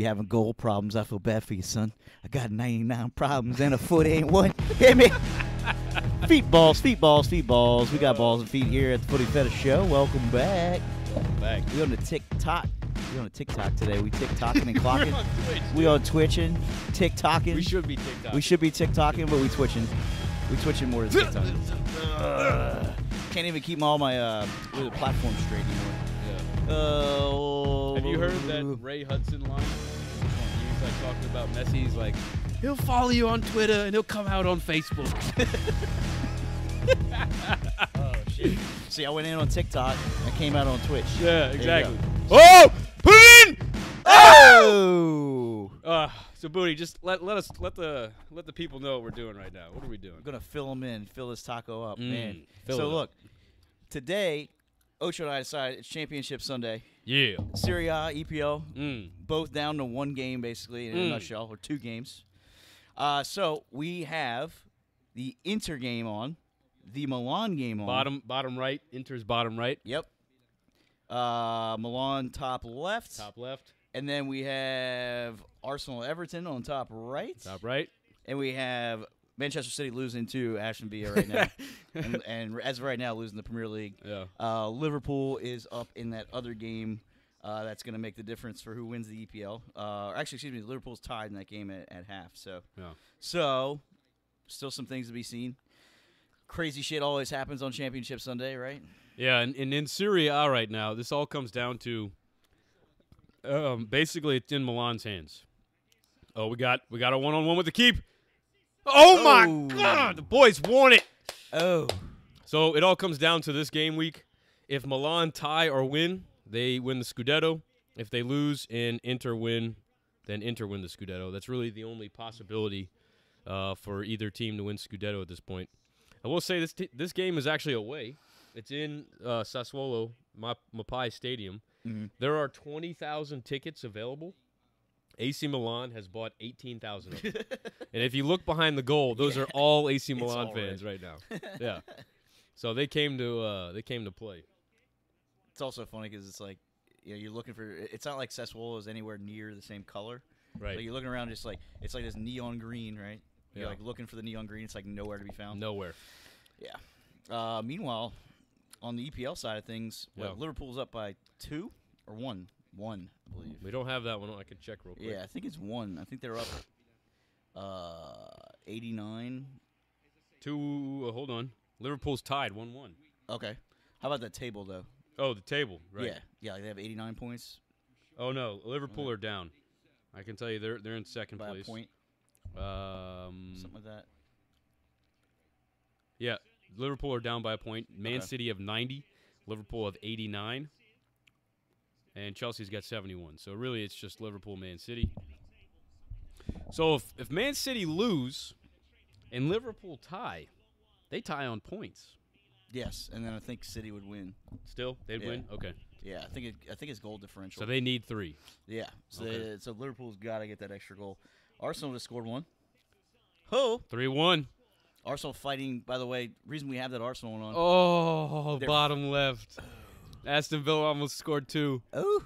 you're having goal problems, I feel bad for you, son. I got 99 problems and a foot ain't one. Hit me. feet balls, feet balls, feet balls. We got balls and feet here at the Footy Fetish Show. Welcome back. Back. We on the TikTok. We on the TikTok today. We TikToking and clocking. We're on Twitch. we on twitching, TikToking. We should be TikTok. We should be TikToking, but we twitching. We twitching more than TikToking. Ugh. Can't even keep all my uh, platforms straight anymore. Yeah. Uh, Have you heard that Ray Hudson line? Like talking about Messi. He's like, he'll follow you on Twitter and he'll come out on Facebook. Oh shit! See, I went in on TikTok. I came out on Twitch. yeah, exactly. Oh, put it in. Oh! Uh, so booty, just let let us let the let the people know what we're doing right now. What are we doing? I'm gonna fill them in, fill this taco up, Mm, man. so look, today, Ocho and I decided it's Championship Sunday. Yeah. Serie A, EPL, Mm. both down to one game basically in a Mm. nutshell, or two games. Uh, so we have the Inter game on, the Milan game on. Bottom bottom right. Inter's bottom right. Yep. Uh, Milan top left. Top left. And then we have Arsenal Everton on top right. Top right. And we have Manchester City losing to Aston Villa right now. and, and as of right now, losing the Premier League. Yeah. Uh, Liverpool is up in that other game. Uh, that's going to make the difference for who wins the EPL. Uh, actually, excuse me, Liverpool's tied in that game at, at half. So, Yeah. so still some things to be seen. Crazy shit always happens on Championship Sunday, right? Yeah, and, and in Serie A right now, this all comes down to um, basically it's in Milan's hands. Oh, we got we got a one on one with the keep. Oh my Oh. god, the boys want it. Oh, So it all comes down to this game week. If Milan tie or win, they win the Scudetto. If they lose and Inter win, then Inter win the Scudetto. That's really the only possibility uh, for either team to win Scudetto at this point. I will say this t- this game is actually away. It's in uh, Sassuolo Ma- Mapei Stadium. Mhm. There are twenty thousand tickets available. AC Milan has bought eighteen thousand of them. and if you look behind the goal, those are all AC Milan all fans right now. Yeah. So they came to uh, they came to play. it's also funny because it's like, you know, you're looking for. It's not like Sassuolo is anywhere near the same color. Right. Like you're looking around, just like it's like this neon green, right? You're Yeah. like looking for the neon green. It's like nowhere to be found. Nowhere. Yeah. Uh, meanwhile, on the EPL side of things, what, Liverpool's up by two or one, one, I believe. We don't have that one. I could check real quick. Yeah, I think it's one. I think they're up uh, 89. Two. Uh, hold on. Liverpool's tied one one. Okay. How about that table though? Oh, the table. Right. Yeah, yeah, like they have 89 points Oh no, Liverpool are down. I can tell you they're they're in second by place. a point, Um. something like that. Yeah, Liverpool are down by a point. Man Okay. City have 90. Liverpool have 89. And Chelsea's got 71. So really, it's just Liverpool, Man City. So if if Man City lose, and Liverpool tie, they tie on points. Yes, and then I think City would win. Still, they'd Yeah. win. Okay, Yeah, I think it, I think it's goal differential. so they need three. yeah, so, Okay. they- so Liverpool's got to get that extra goal. Arsenal just scored one. Ho! Three one. Arsenal fighting. By the way, reason we have that Arsenal one on. Oh, bottom left. Aston Villa almost scored two. Oh.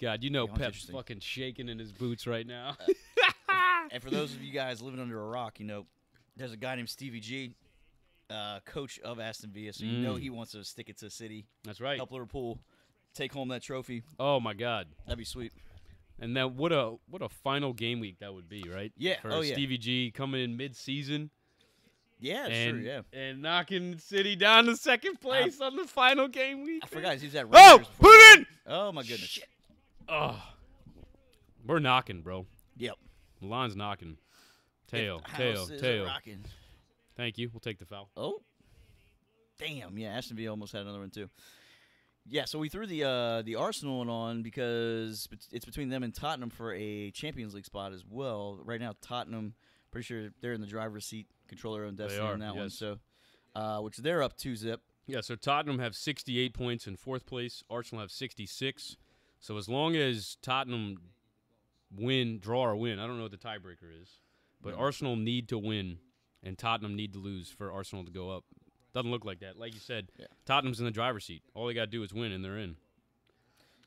God, you know Yeah, Pep's fucking shaking in his boots right now. And for those of you guys living under a rock, you know, there's a guy named Stevie G, uh, coach of Aston Villa. So you know Mm. he wants to stick it to the City, That's right. help Liverpool take home that trophy. Oh my God. That'd be sweet. And that what a what a final game week that would be, right? Yeah, For oh, yeah. Stevie G coming in mid season Yeah, and sure. Yeah. and knocking City down to second place on the final game week. I forgot he's at Oh, Rangers. put it in. Oh my goodness. Shit. Oh, we're knocking, bro. Yep. Milan's knocking. Tail, tail, tail. rocking. Thank you. We'll take the foul. Oh, damn! Yeah, Aston Villa almost had another one too. Yeah, so we threw the uh, the Arsenal one on because it's between them and Tottenham for a Champions League spot as well. Right now, Tottenham, pretty sure they're in the driver's seat, control their own destiny are, on that one. So, uh, which they're up two zip. Yeah, so Tottenham have 68 points in fourth place. Arsenal have 66. So as long as Tottenham win, draw or win, I don't know what the tiebreaker is, but Yeah. Arsenal need to win and Tottenham need to lose for Arsenal to go up. Doesn't look like that. Like you said, Yeah. Tottenham's in the driver's seat. All they got to do is win and they're in.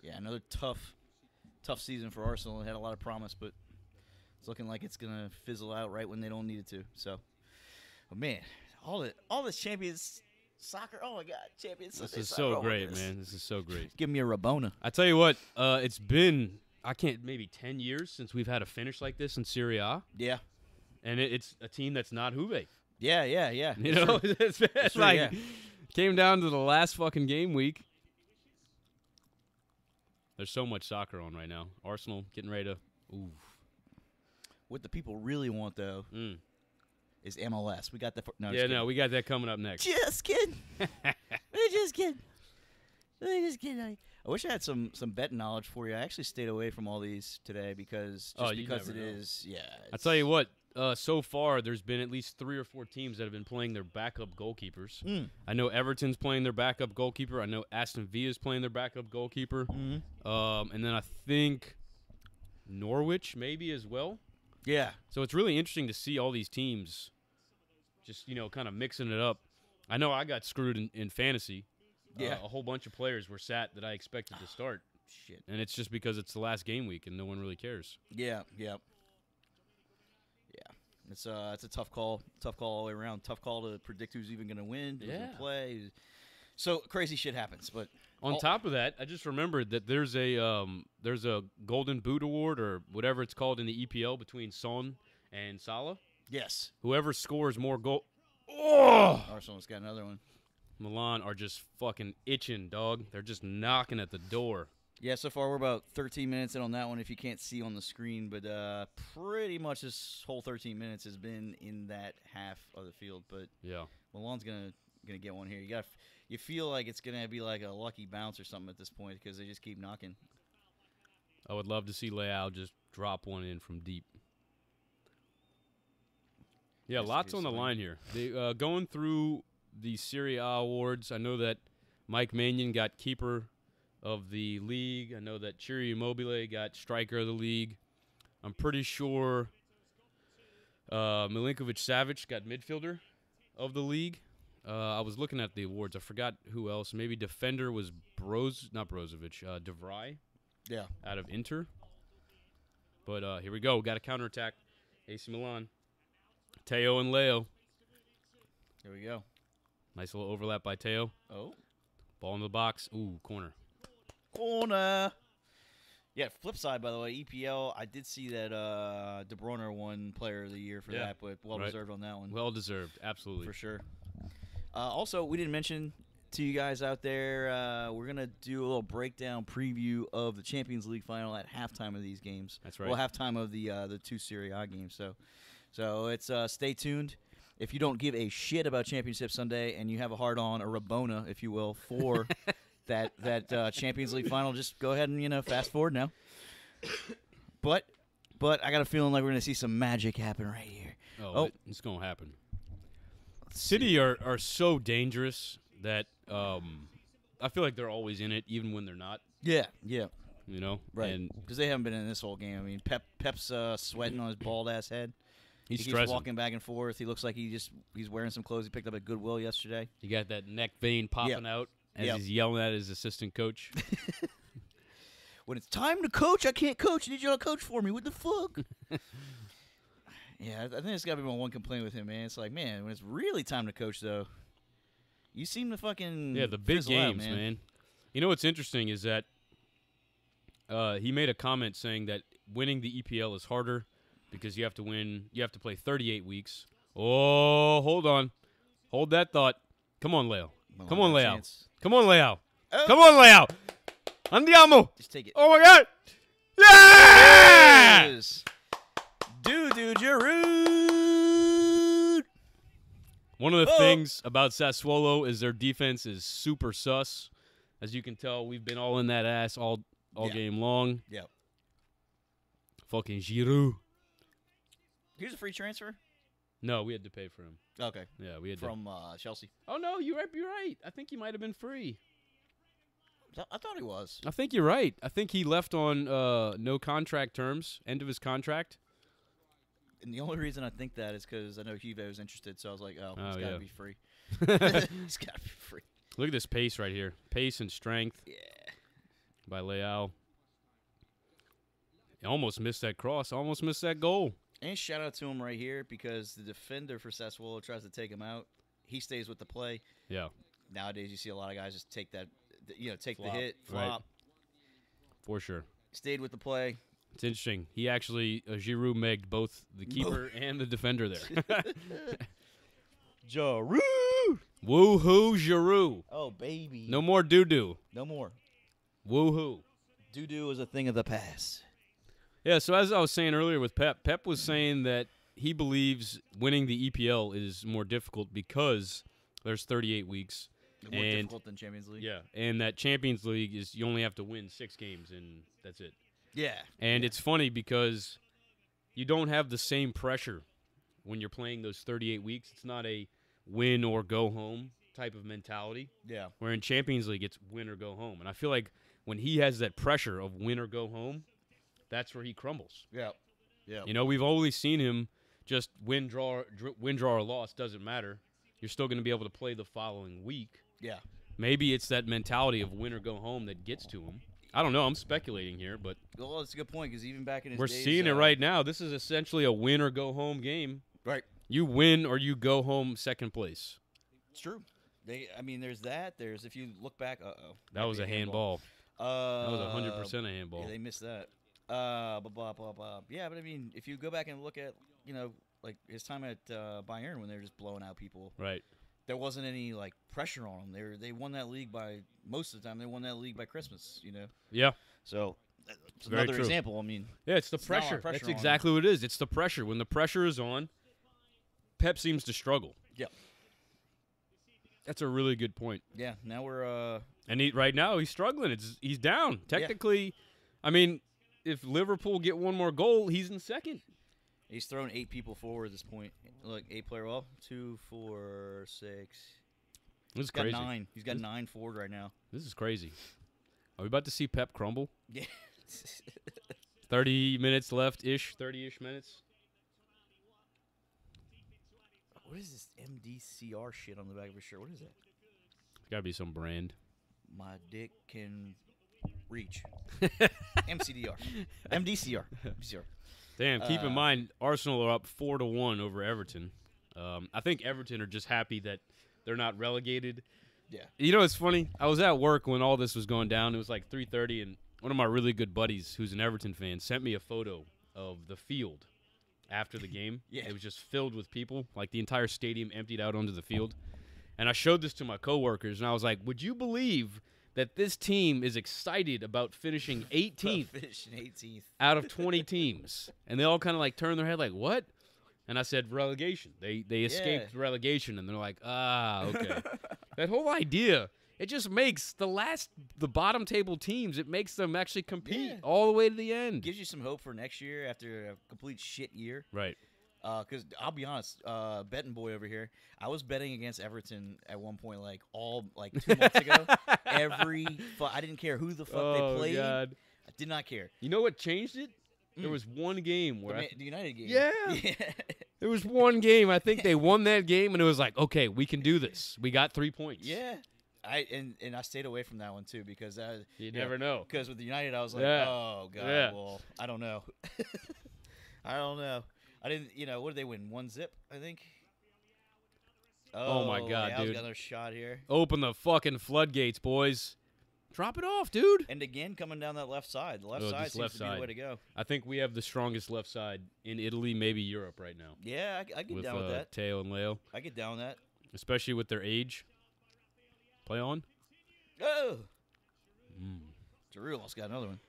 Yeah, another tough, tough season for Arsenal. It had a lot of promise, but it's looking like it's gonna fizzle out right when they don't need it to. So, but man, all the all this Champions soccer. Oh my God, Champions. This Sunday is soccer, so great, this. man. This is so great. Give me a Rabona. I tell you what, uh, it's been I can't maybe ten years since we've had a finish like this in Serie A, Yeah, and it, it's a team that's not Juve. yeah, yeah, yeah. You know, it's, it's true, like yeah. came down to the last fucking game week. There's so much soccer on right now. Arsenal getting ready to. Ooh. what the people really want though Mm. Is MLS. We got the no. Yeah, no, we got that coming up next. Just kidding. we just kidding. We just kidding. I wish I had some some bet knowledge for you. I actually stayed away from all these today because just Oh, because it know. is yeah. I tell you what, uh, so far there's been at least three or four teams that have been playing their backup goalkeepers. Mm. I know Everton's playing their backup goalkeeper. I know Aston Villa's playing their backup goalkeeper. Mm-hmm. Um, and then I think Norwich maybe as well. Yeah. So it's really interesting to see all these teams just, you know, kind of mixing it up. I know I got screwed in, in fantasy. Uh, Yeah. a whole bunch of players were sat that I expected to start. Shit. And it's just because it's the last game week and no one really cares. Yeah. Yeah. Yeah. It's uh it's a tough call. Tough call all the way around. Tough call to predict who's even gonna win, who's Yeah. gonna play. So crazy shit happens, but On top of that, I just remembered that there's a um, there's a Golden Boot Award or whatever it's called in the EPL between Son and Salah. Yes, Whoever scores more goal, oh, Arsenal's got another one. Milan are just fucking itching, dog. They're just knocking at the door. Yeah, so far we're about 13 minutes in on that one. If you can't see on the screen, but uh, pretty much this whole 13 minutes has been in that half of the field. But Yeah, Milan's gonna gonna get one here. You got you feel like it's gonna be like a lucky bounce or something at this point because they just keep knocking. I would love to see Leao just drop one in from deep. Yeah, lots on the line here. They uh, going through the Serie A awards. I know that Mike Maignan got keeper of the league. I know that Ciro Immobile got striker of the league. I'm pretty sure uh, Milinkovic Savic got midfielder of the league. Uh, I was looking at the awards. I forgot who else. Maybe defender was Bros, not Brozovic, uh, de Vrij Yeah, out of Inter. But uh, here we go. Got a counterattack. AC Milan. Theo and Leo. there we go. Nice little overlap by Theo. Oh, Ball in the box. Ooh, corner. corner. Yeah, flip side by the way, EPL. I did see that uh, De Bruyne won Player of the Year for Yeah, that, but well right. deserved on that one. Well deserved. Absolutely. for sure. Uh, also, we didn't mention to you guys out there, uh, we're gonna do a little breakdown preview of the Champions League final at halftime of these games. That's right. Well, halftime of the uh, the two Serie A games. So, so it's uh, stay tuned. If you don't give a shit about Championship Sunday and you have a hard on a Rabona, if you will, for that that uh, Champions League final, just go ahead and you know fast forward now. But but I got a feeling like we're gonna see some magic happen right here. Oh, Oh. it's going to happen. City are, are so dangerous that um, I feel like they're always in it, even when they're not. Yeah, yeah. You know, Right. Because they haven't been in this whole game. I mean, Pep Pep's uh, sweating on his bald ass head. He's he keeps stressing. walking back and forth. He looks like he just he's wearing some clothes he picked up at Goodwill yesterday. He got that neck vein popping out as he's yelling at his assistant coach. When it's time to coach, I can't coach. I need y'all to coach for me. What the fuck? yeah, I think it's got to be my one complaint with him, man. It's like, man, when it's really time to coach, though, you seem to fucking Yeah, the big fizzle out, games, man. You know what's interesting is that uh, he made a comment saying that winning the EPL is harder because you have to win. You have to play 38 weeks. Oh, hold on, hold that thought. Come on, Leo. Come on, Leo. Come on, Leo. Oh. Come on, Leo. Andiamo. Just take it. Oh my God. Yeah. Yes. Do do Giroud. One of the Oh. things about Sassuolo is their defense is super sus. As you can tell, we've been all in that ass all all Yeah. game long. Yep. Fucking Giroud. Here's a free transfer. No, we had to pay for him. Okay, Yeah, we had to. from uh, Chelsea. Oh no, you're right. You're right. I think he might have been free. I- thought he was. I think you're right. I think he left on uh, no contract terms, end of his contract. And the only reason I think that is because I know Juve was interested, so I was like, oh, Oh, he's got to yeah. be free. He's got to be free. Look at this pace right here. Pace and strength Yeah. by Leao. Almost missed that cross. Almost missed that goal. And shout out to him right here because the defender for Sassuolo tries to take him out. He stays with the play. Yeah, Nowadays, you see a lot of guys just take that, you know, take Flop, the hit, right. flop, for sure. stayed with the play. It's interesting. He actually uh, Giroud megged both the keeper and the defender there. Giroud. Woohoo, Giroud. Oh baby. No more doo doo. no more. Woohoo. Doo doo is a thing of the past. Yeah, so as I was saying earlier with Pep, Pep was saying that he believes winning the EPL is more difficult because there's 38 weeks. More And- difficult than Champions League. Yeah, and that Champions League is you only have to win 6 games and that's it. Yeah. And it's funny because you don't have the same pressure when you're playing those 38 weeks. It's not a win or go home type of mentality. Yeah. Where in Champions League, it's win or go home. And I feel like when he has that pressure of win or go home, that's where he crumbles. Yeah. Yeah. You know, we've always seen him just win, draw, dr- win, draw, or loss doesn't matter. You're still going to be able to play the following week. Yeah. Maybe it's that mentality of win or go home that gets to him. I don't know. I'm speculating here, but Well, that's a good point because even back in his we're days, seeing it uh, right now. This is essentially a win or go home game. Right. You win or you go home second place. It's true. They, I mean, there's that. There's if you look back. Uh oh. That was a handball. Uh, That was 100% a handball. Yeah, they missed that. Uh, blah blah blah blah. Yeah, but I mean, if you go back and look at, you know, like his time at uh, Bayern when they were just blowing out people, Right. there wasn't any like pressure on them. They were, they won that league by most of the time. They won that league by Christmas. You know, Yeah. so It's another true. example. I mean, Yeah, it's the It's not a lot pressure. pressure That's exactly what it is. It's the pressure. When the pressure is on, Pep seems to struggle. Yeah. That's a really good point. yeah. Now we're uh, And he, right now he's struggling. It's he's down. Technically, I mean, if Liverpool get one more goal, he's in second. he's thrown eight people forward at this point. Look, eight player. Well, two, four, six. This is He's got crazy. nine. He's got This- nine forward right now. This is crazy. Are we about to see Pep crumble? Yeah. 30 minutes left ish, 30 ish minutes. what is this MDCR shit on the back of his shirt? What is that? It's got to be some brand. My dick can reach. MCDR. MDCR. MDCR. Damn, keep Uh, in mind, Arsenal are up 4 to 1 over Everton. Um, I think Everton are just happy that they're not relegated. Yeah. You know, it's funny. I was at work when all this was going down. It was like 3:30, and one of my really good buddies, who's an Everton fan, sent me a photo of the field after the game. Yeah. it was just filled with people. Like the entire stadium emptied out onto the field. And I showed this to my coworkers, and I was like, "Would you believe that this team is excited about finishing 18th Finishing 18th. out of 20 teams?" And they all kind of like turn their head, like, "What?" And I said, "Relegation. They they escaped relegation." And they're like, "Ah, okay." that whole idea it just makes the last the bottom table teams it makes them actually compete Yeah. all the way to the end Gives you some hope for next year after a complete shit year. right Because I'll be honest, uh, betting boy over here, I was betting against Everton at one point, like all like two months ago. Every fu- I didn't care who the fuck oh they played. god I did not care. you know what changed it there Mm. was one game The, where I the United game. Yeah. there was one game i think they won that game and it was like okay we can do this we got three points yeah. I and, and I stayed away from that one too because I you yeah. never know because with the United I was like, Yeah. oh god, Yeah. well I don't know, I don't know. I didn't, you know, what did they win? One zip, I think. Oh, my God, Al's dude. another shot here, open the fucking floodgates boys drop it off dude and again coming down that left side. The left Oh, side seems left to be side. the way to go. i think we have the strongest left side in italy maybe europe right now Yeah, I, I get with down with uh, that. teo and leo I get down with that. especially with their age play on Oh, Mm. Giroud's got another one.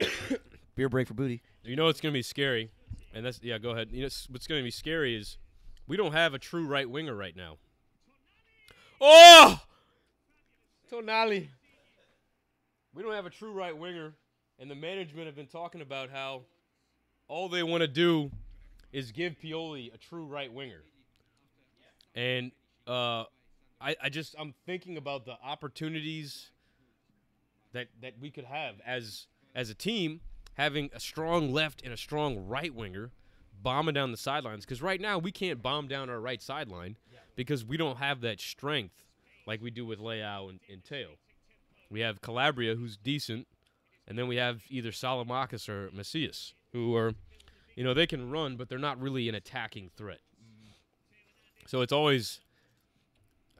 Beer break for booty. You know what's gonna be scary, and that's yeah. Go ahead. You know what's gonna be scary is we don't have a true right winger right now. Oh, Tonali. We don't have a true right winger, and the management have been talking about how all they want to do is give Pioli a true right winger. And uh, I, I just I'm thinking about the opportunities that that we could have as as a team having a strong left and a strong right winger bombing down the sidelines because right now we can't bomb down our right sideline because we don't have that strength like we do with Leao and, and Theo. We have Calabria who's decent, and then we have either Saelemaekers or Messias. who are, you know, they can run, but they're not really an attacking threat. So it's always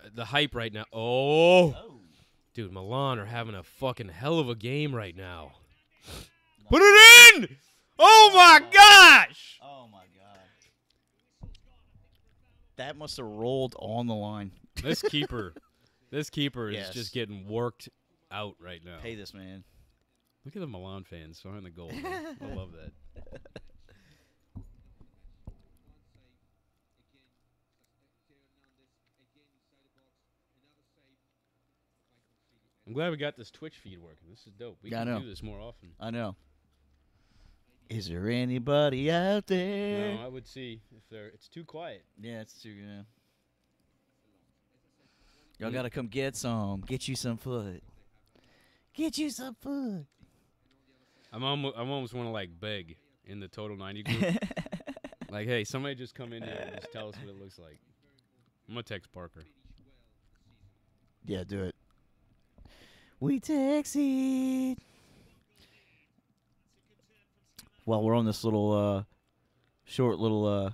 uh, the hype right now. Oh, Oh. dude, Milan are having a fucking hell of a game right now. Put it in! Oh, oh my gosh! Oh my god. That must have rolled on the line. This keeper, this keeper is Yes. just getting worked out right now. Pay this man. Look at the Milan fans throwing the goal. man. I love that. I'm glad we got this Twitch feed working. This is dope. We Yeah, I can know. do this more often. I know. Is there anybody out there? No, I would see if they're. It's too quiet. Yeah, it's too Yeah. Y'all gotta come get some. Get you some food. Get you some food. I'm almost. I'm almost want to like beg in the total 90 group. like, hey, somebody just come in here and just tell us what it looks like. I'm gonna text Parker. yeah, do it. We taxied. While we're on this little uh short little uh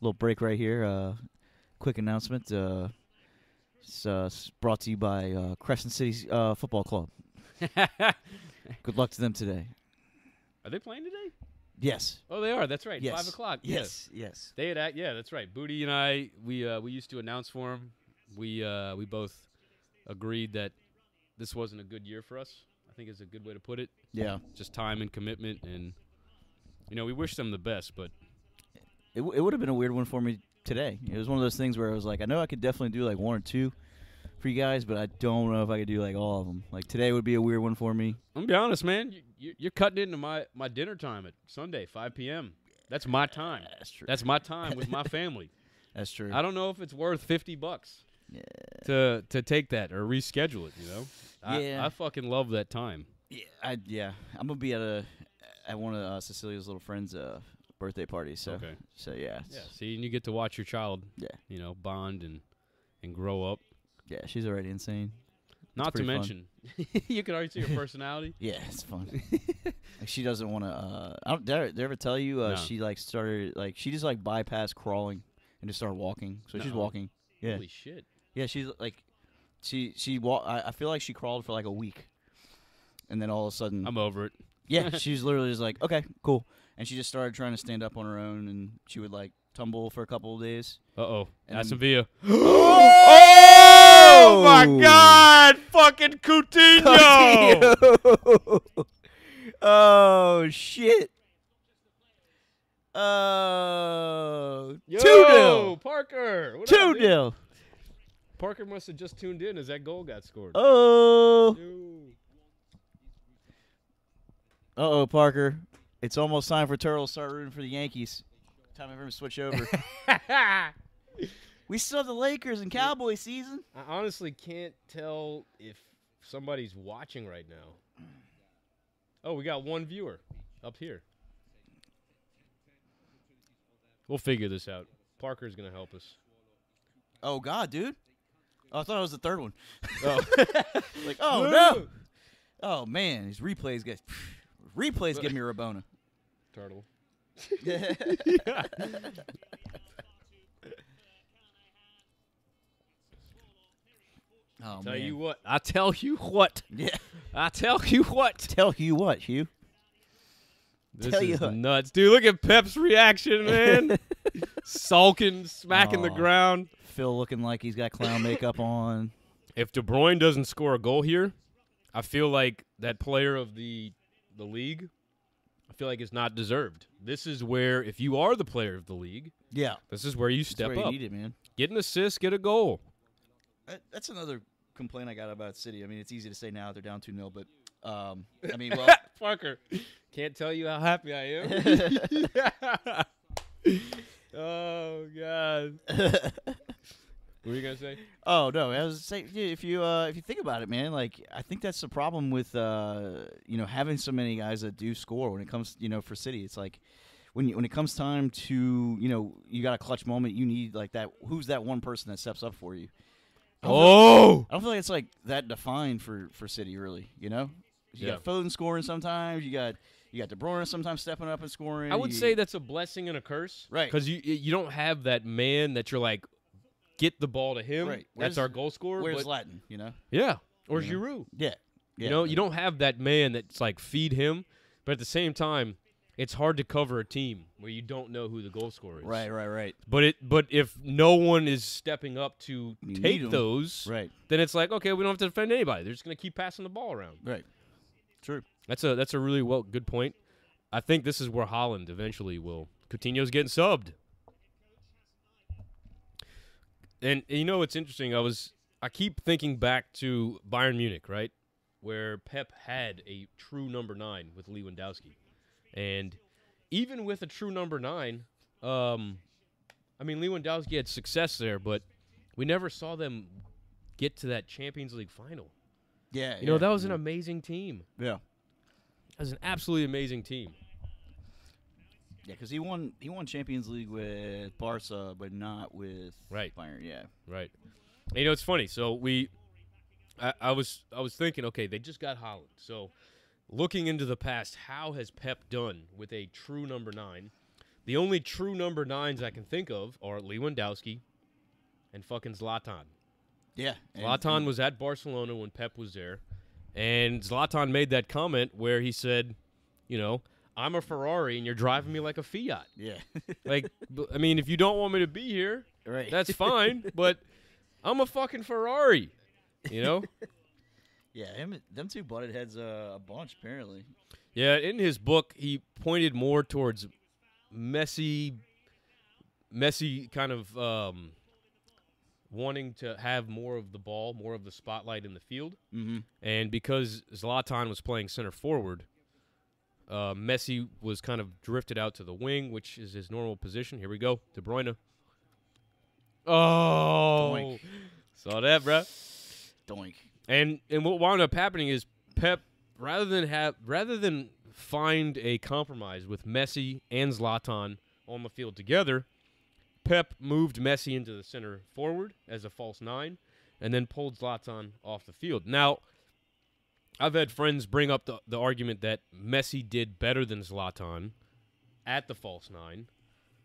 little break right here, uh quick announcement. Uh it's uh, brought to you by uh, Crescent City uh, Football Club. Good luck to them today. Are they playing today? Yes. Oh, they are. That's right. Yes. Five o'clock. Yeah. Yes. Yes. They had. act- Yeah, that's right. Booty and I. We uh, we used to announce for them. We uh, we both agreed that this wasn't a good year for us. I think is a good way to put it. Yeah. Just time and commitment, and you know, we wish them the best. But It, w- it would have been a weird one for me today. It was one of those things where I was like, I know I could definitely do like one or two for you guys, but I don't know if I could do like all of them. Like today would be a weird one for me. I'm gonna be honest, man. You, you're cutting into my my dinner time at Sunday, 5 p.m. That's my time. That's true. That's my time with my family. That's true. I don't know if it's worth 50 bucks Yeah. to to take that or reschedule it. You know. I, I fucking love that time. Yeah, I, yeah. I'm gonna be at a at one of uh, Cecilia's little friends' uh, birthday party. So Okay. so yeah, Yeah. See, and you get to watch your child. Yeah. You know, bond and and grow up. yeah. She's already insane. Not to pretty fun. mention, you can already see her personality. Yeah, it's fun. like she doesn't want to. Uh, I don't. Did I, did I ever tell you? Uh, No. She like started like she just like bypassed crawling and just started walking. So she's No. walking. Yeah. Holy shit. Yeah, she's like, she she wa- I, I feel like she crawled for like a week, and then all of a sudden, I'm over it. Yeah, she's literally just like, okay, cool, and she just started trying to stand up on her own, and she would like tumble for a couple of days. Uh oh. And Aston then- Villa. Oh my God! Fucking Coutinho. oh shit! Oh, Yo, two nil, Parker. What two dude? nil. Parker must have just tuned in as that goal got scored. Oh, Yo. Uh oh, Parker. It's almost time for Turtle to start rooting for the Yankees. Time for him to switch over. we still have the Lakers and Cowboy season. I honestly can't tell if somebody's watching right now. Oh, we got one viewer up here. We'll figure this out. Parker's gonna help us. Oh God, dude. Oh, I thought it was the third one. Oh, Like, oh no. Oh man, these replays get replays give me Rabona. turtle. Oh Tell man. you what. I tell you what. yeah. I tell you what. Tell you what, Hugh. This Tell you is nuts, dude. Look at Pep's reaction, man. Sulking, smacking the ground. Phil looking like he's got clown makeup on. If De Bruyne doesn't score a goal here, I feel like that player of the the league, I feel like it's not deserved. This is where, if you are the player of the league, Yeah. this is where you step where you up, need it, man. get an assist, get a goal. That's another complaint I got about City. I mean, it's easy to say now they're down 2 0, but um, I mean, well, Parker, can't tell you how happy I am. oh God, what were you gonna say? Oh no, I was saying if you uh, if you think about it, man, like I think that's the problem with uh, you know having so many guys that do score when it comes you know for City. It's like when you, when it comes time to you know you got a clutch moment, you need like that. Who's that one person that steps up for you? I feel- Oh, I don't feel like it's like that defined for for City really. You know, you Yeah. got Foden scoring sometimes. You got You got De Bruyne sometimes stepping up and scoring. I would You- say that's a blessing and a curse, Right. Because you you don't have that man that you're like, get the ball to him. Right. That's Where's- our goal scorer. where's but- Latin? You know. yeah, or Yeah. Giroud. Yeah. yeah. You know, you don't have that man that's like feed him, but at the same time, it's hard to cover a team where you don't know who the goal scorer is. Right. Right. Right. But it but if no one is stepping up to You need take 'em. those, Right. then it's like okay, we don't have to defend anybody. They're just gonna keep passing the ball around. Right. True. That's a that's a really well good point. I think this is where Haaland eventually will. Coutinho's getting subbed. And, and you know what's interesting? I was I keep thinking back to Bayern Munich, right? Where Pep had a true number nine with Lewandowski. And even with a true number nine, um, I mean Lewandowski had success there, but we never saw them get to that Champions League final. Yeah. You know, that was an amazing team. Yeah. That was an absolutely amazing team. Yeah, because he won he won Champions League with Barca, but not with Right. Bayern. Yeah. Right. And, you know, it's funny. So we, I, I was, I was thinking, okay, they just got Haaland. So, looking into the past, how has Pep done with a true number nine? The only true number nines I can think of are Lewandowski and fucking Zlatan. Yeah. Zlatan and- was at Barcelona when Pep was there, and Zlatan made that comment where he said, you know, I'm a Ferrari and you're driving me like a Fiat. Yeah. Like, I mean, if you don't want me to be here, right. that's fine, but I'm a fucking Ferrari. You know? yeah. Him, them two butted heads uh, a bunch apparently. yeah, in his book, he pointed more towards Messi, Messi kind of um, wanting to have more of the ball, more of the spotlight in the field. Mm-hmm. And because Zlatan was playing center forward, uh, Messi was kind of drifted out to the wing, which is his normal position. Here we go. De Bruyne. Oh. Doink. Saw that, bruh. Doink. And and what wound up happening is Pep rather than have rather than find a compromise with Messi and Zlatan on the field together, Pep moved Messi into the center forward as a false nine, and then pulled Zlatan off the field. Now, I've had friends bring up the, the argument that Messi did better than Zlatan at the false nine,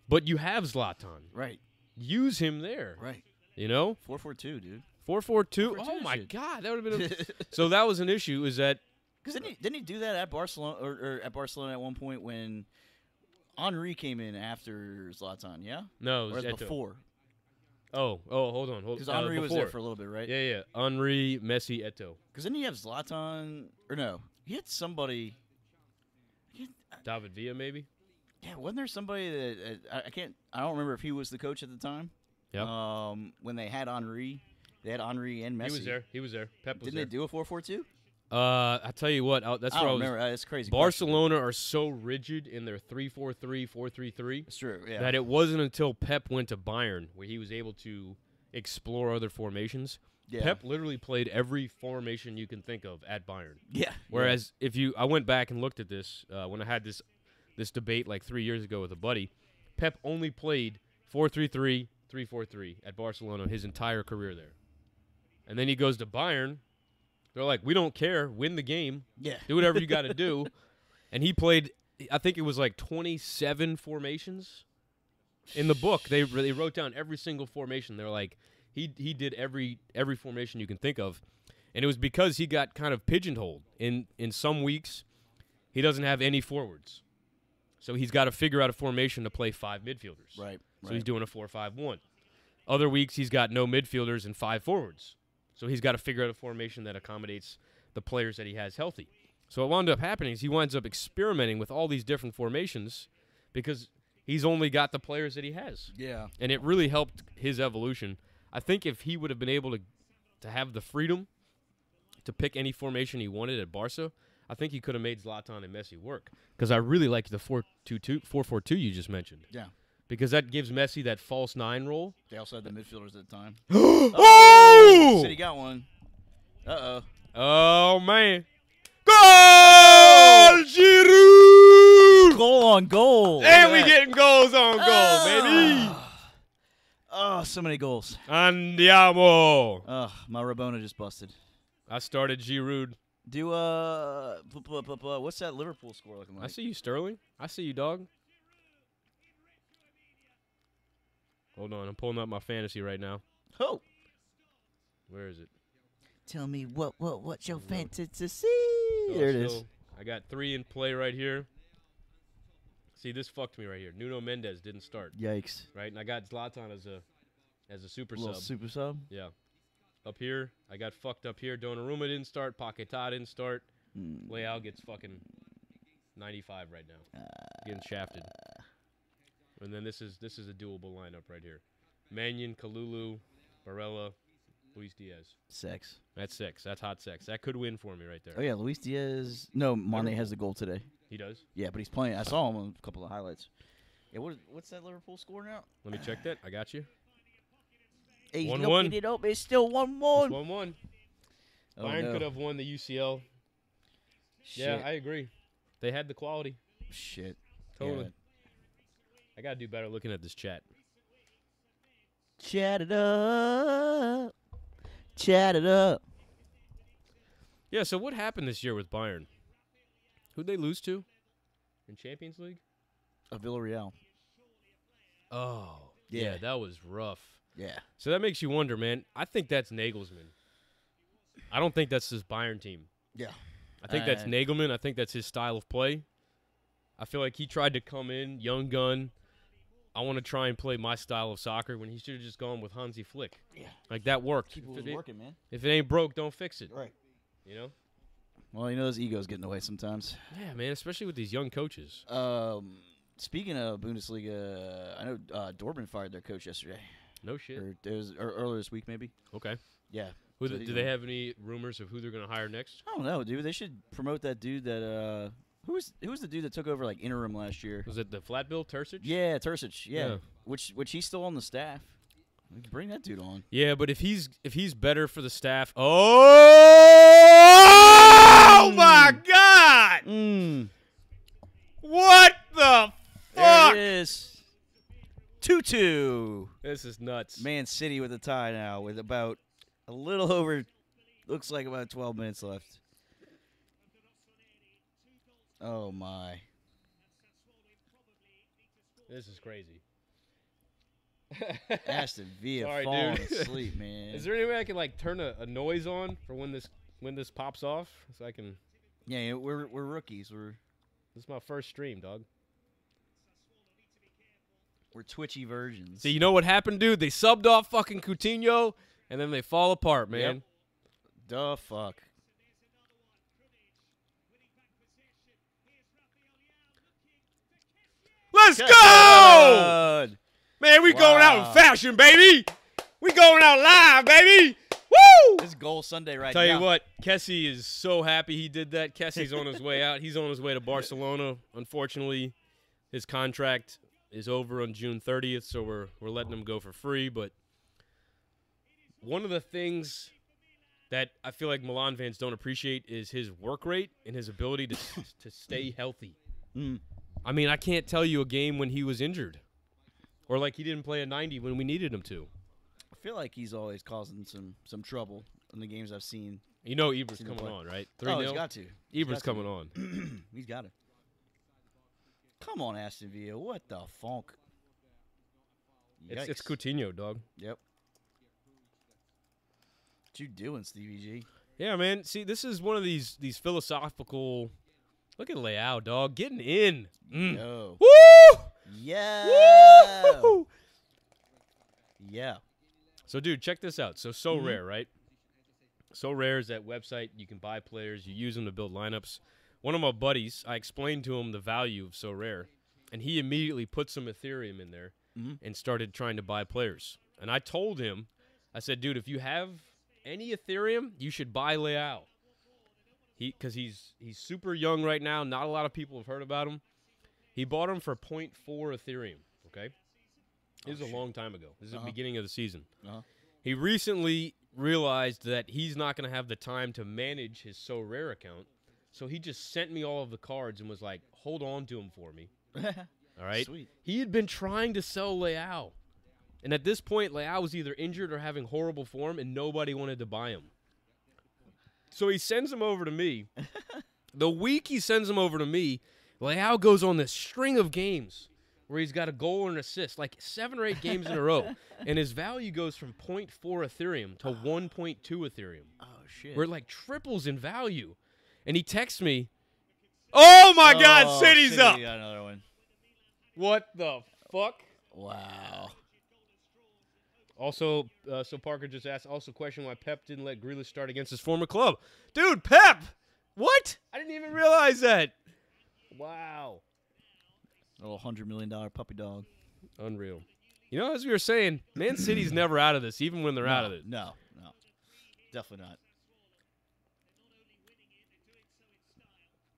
but you have Zlatan. Right. Use him there. Right. You know, Four four two, dude. four four two. 4-4-2 Oh my shit. God, that would have been. A, so that was an issue. Is that Because didn't he, didn't he do that at Barcelona or, or at Barcelona at one point when Henri came in after Zlatan? Yeah. no? It was before? Oh, oh, hold on, hold. on. Because uh, Henri was there for a little bit, right? Yeah, yeah. Henri, Messi, Eto'o, Because then you have Zlatan or no? He had somebody. he had- David Villa, maybe. yeah, wasn't there somebody that uh, I, can't? I don't remember if he was the coach at the time. Yep. Um, when they had Henri, they had Henri and Messi. He was there. He was there. Pep was there. Didn't there. they do a four four two? Uh, I tell you what. i that's I what I was. remember. It's crazy. question. Barcelona are so rigid in their 3-4-3, 4-3-3 It's true. Yeah. that it wasn't until Pep went to Bayern where he was able to explore other formations. yeah. Pep literally played every formation you can think of at Bayern. Yeah. Whereas if you, I went back and looked at this uh, when I had this this debate like three years ago with a buddy. Pep only played 4-3-3, 3-4-3 at Barcelona his entire career there, and then he goes to Bayern. They're like, we don't care, win the game, yeah. do whatever you got to do, and he played. I think it was like 27 formations. In the book, they they wrote down every single formation. They're like, he he did every every formation you can think of, and it was because he got kind of pigeonholed. In in some weeks, he doesn't have any forwards, so he's got to figure out a formation to play five midfielders. Right. So right. he's doing a four-five-one. Other weeks he's got no midfielders and five forwards. So he's got to figure out a formation that accommodates the players that he has healthy. So what wound up happening is he winds up experimenting with all these different formations because he's only got the players that he has. yeah. And it really helped his evolution. I think if he would have been able to to have the freedom to pick any formation he wanted at Barca, I think he could have made Zlatan and Messi work. Because I really like the 4-2-2 4-4-2 you just mentioned. Yeah. Because that gives Messi that false nine role. They also had the midfielders at the time. oh! City got one. Uh oh. Oh man. Goal! Giroud! Goal on goal. And Look we getting goals on goal, baby. Oh, so many goals. Andiamo. Oh, my Rabona just busted. I started Giroud. Do uh, bu- bu- bu- bu- what's that Liverpool score looking like? I see you, Sterling. I see you, dog. Hold on, I'm pulling up my fantasy right now. Oh, Where is it? tell me what what what's your on. fantasy? Oh, There it is. I got three in play right here. See, this fucked me right here. Nuno Mendes didn't start, Yikes! right? And I got Zlatan as a as a super Little sub. super sub. yeah. Up here, I got fucked up here. Donnarumma didn't start. Paquetá didn't start. Mm. Leao gets fucking 95 right now. Getting shafted. And then this is this is a doable lineup right here. Maignan, Kalulu, Barella, Luis Diaz. Sex. That's six. That's hot sex. That could win for me right there. Oh yeah, Luis Diaz. No, Mane has the goal today. He does. Yeah, but he's playing. I saw him on a couple of highlights. Yeah, what, what's that Liverpool score now? Let me check that. I got you. He's 1-1. looking it up. It's still one It's one. one one. Oh, Bayern no. could have won the UCL. Yeah, I agree. They had the quality. Shit. Totally. Yeah. I gotta do better looking at this chat. Chat it up. Chat it up. Yeah. So what happened this year with Bayern? Who'd they lose to? In Champions League? A Villarreal. Oh, yeah. Yeah. that was rough. Yeah. So that makes you wonder, man. I think that's Nagelsmann. I don't think that's his Bayern team. Yeah. I think that's Uh, Nagelsmann. I think that's his style of play. I feel like he tried to come in, young gun. I want to try and play my style of soccer when he should have just gone with Hansi Flick. Yeah. Like that worked. Keep If it it, ain't- working, man. if it ain't broke, don't fix it. Right. You know? Well, you know those ego's getting away sometimes. Yeah, man. Especially with these young coaches. Um, speaking of Bundesliga, I know uh, Dortmund fired their coach yesterday, No shit. or, it was, or earlier this week, maybe. Okay. Yeah. Who So the, he's do they have any rumors of who they're gonna hire next? I don't know, dude. They should promote that dude that uh, who was who was the dude that took over like interim last year? Was it the flat bill Terzic? Yeah, Terzic. Yeah. Yeah. Which which he's still on the staff. Bring that dude on. Yeah, but if he's if he's better for the staff, oh, my God! Mm. What the There fuck? it is. Two two. This is nuts. Man City with a tie now, with about a little over, looks like about 12 minutes left. Oh my. This is crazy. Aston Villa Sorry, falling dude. asleep, man. Is there any way I can like turn a, a noise on for when this when this pops off, so I can? yeah, yeah, we're we're rookies. We're This is my first stream, dog. we're twitchy versions. See, you know what happened, dude? They subbed off fucking Coutinho, and then they fall apart, man. Yep. the fuck. Let's go, man. We going out in fashion, baby. We going out live, baby. Woo! This is goal Sunday right Tell now. you what, Kessie is so happy he did that. Kessie's on his way out. He's on his way to Barcelona. Unfortunately, his contract is over on June 30th, so we're we're letting him go for free. But one of the things that I feel like Milan fans don't appreciate is his work rate and his ability to to stay healthy. Mm. I mean, I can't tell you a game when he was injured, or like he didn't play a 90 when we needed him to. I feel like he's always causing some some trouble in the games I've seen. You know, Ibra's coming play. on, right? oh, he's 3-0? got to. Ibra's got to. coming on. he's got it. Come on, Aston Villa. What the funk? It's, it's Coutinho, dog. Yep. What you doing, Stevie G? Yeah, man. See, this is one of these these philosophical. Look at Leao, dog, getting in. Mm. Yo. Woo! Yeah. Woo! Yeah. So, dude, check this out. So, so Mhm. rare, right? Sorare is that website. You can buy players. You use them to build lineups. One of my buddies, I explained to him the value of Sorare, and he immediately put some Ethereum in there Mhm. and started trying to buy players. And I told him, I said, dude, if you have any Ethereum, you should buy Leao. He, because he's he's super young right now. Not a lot of people have heard about him. He bought him for 0.4 Ethereum. Okay, this is a shit. long time ago. This is Uh-huh. the beginning of the season. Uh-huh. He recently realized that he's not going to have the time to manage his Sorare account, so he just sent me all of the cards and was like, "Hold on to them for me." All right. Sweet. He had been trying to sell Leao. And at this point, Leao was either injured or having horrible form, and nobody wanted to buy him. So he sends him over to me. the week he sends him over to me, Leao goes on this string of games where he's got a goal and an assist, like seven or eight games in a row, and his value goes from 0.4 Ethereum to ah. 1.2 Ethereum. Oh shit. Where it like triples in value. And he texts me, "Oh my God, Oh, City's City up! Got another one. What the fuck?" Wow. Also, uh, so Parker just asked, also question why Pep didn't let Grealish start against his former club. Dude, Pep! What? I didn't even realize that. Wow. little hundred million dollar puppy dog. Unreal. You know, as we were saying, Man City's never out of this, even when they're out of it. No, no, definitely not.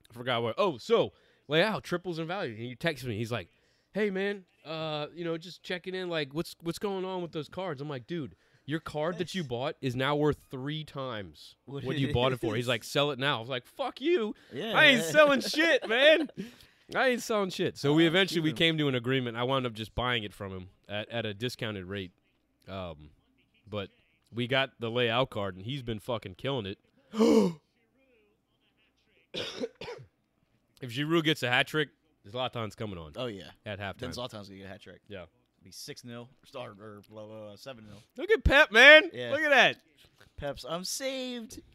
I forgot what. Oh, so Leao triples in value. And he texts me. He's like, "Hey man, uh, you know, just checking in. Like, what's what's going on with those cards?" I'm like, "Dude, your card that you bought is now worth three times What what you bought it for." He's like, "Sell it now." I was like, "Fuck you! Yeah, I ain't selling shit, man. I ain't selling shit." So we Oh, eventually we came to an agreement. I wound up just buying it from him at at a discounted rate. Um, but we got the layout card, and he's been fucking killing it. if Giroud gets a hat trick, Zlatan's coming on Oh yeah. at halftime. Then Zlatan's gonna get a hat trick. Yeah. Be six 0 start or blah, blah, seven 0 Look at Pep, man. Yeah. Look at that. Peps, I'm saved.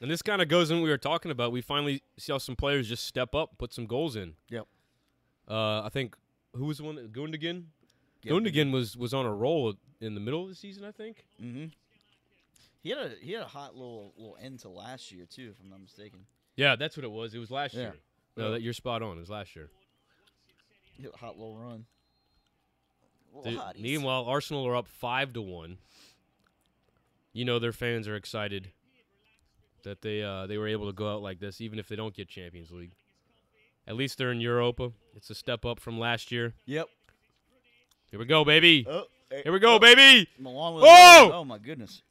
And this kind of goes in what we were talking about. We finally saw some players just step up, put some goals in. Yep. Uh, I think who was the one that Gundogan? Yep. Gundogan was was on a roll in the middle of the season, I think. Mm-hmm. He had a he had a hot little little end to last year too, if I'm not mistaken. Yeah, that's what it was. It was last Yeah. year. No, that you're spot on. It was last year. He had a hot little run. Little The- hotties. meanwhile, Arsenal are up five to one. You know their fans are excited that they uh, they were able to go out like this, even if they don't get Champions League. At least they're in Europa. It's a step up from last year. Yep. Here we go, baby. Oh, hey, Here we go, oh, baby. Milan with Whoa! Oh my goodness.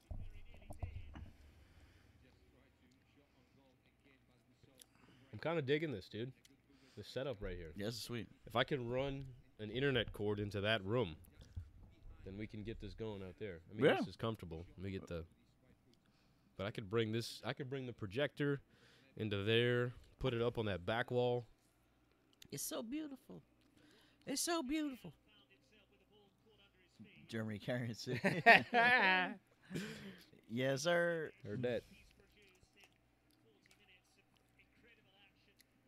Kind of digging this, dude. The setup right here. Yeah, this sweet. If I can run an internet cord into that room, then we can get this going out there. I mean, Yeah. this is comfortable. Let me get the. But I could bring this. I could bring the projector into there. Put it up on that back wall. It's so beautiful. It's so beautiful. Germany carrying City. yes, sir. Heard that.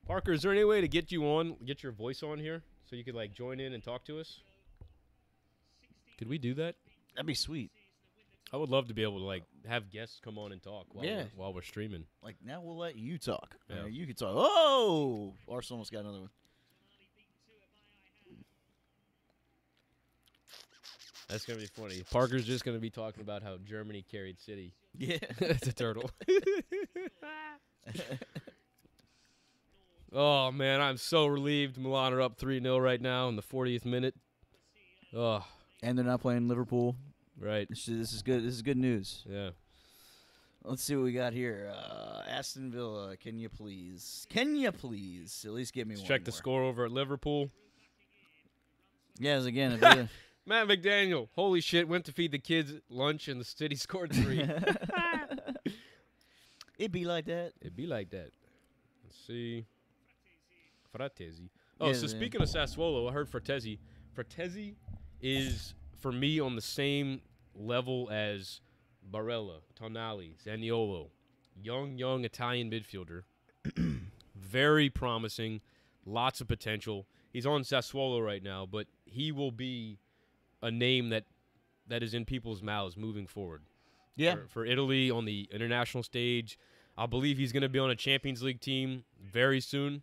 Parker, is there any way to get you on, get your voice on here, so you could like join in and talk to us? Could we do that? That'd be sweet. I would love to be able to like have guests come on and talk while Yeah. we're, while we're streaming. Like now we'll let you talk. Yeah. Uh, you can talk. Oh, Arsenal almost got another one. That's gonna be funny. Parker's just gonna be talking about how Germany carried City. Yeah. it's a turtle. oh man, I'm so relieved. Milan are up three 0 right now in the 40th minute. Oh, and they're not playing Liverpool. right. This is, this is good. This is good news. Yeah. Let's see what we got here. Uh, Aston Villa, can you please? Can you please at least give me Let's one check the score over at Liverpool. Yes, again. Matt McDaniel, holy shit, went to feed the kids lunch and the city scored three. It'd be like that. It'd be like that. Let's see. Frattesi. Oh, Yeah, so yeah. speaking of Sassuolo, I heard Frattesi. Frattesi is, for me, on the same level as Barella, Tonali, Zaniolo. Young, young Italian midfielder. Very promising. Lots of potential. He's on Sassuolo right now, but he will be a name that that is in people's mouths moving forward Yeah. for, for Italy on the international stage. I believe he's going to be on a Champions League team very soon.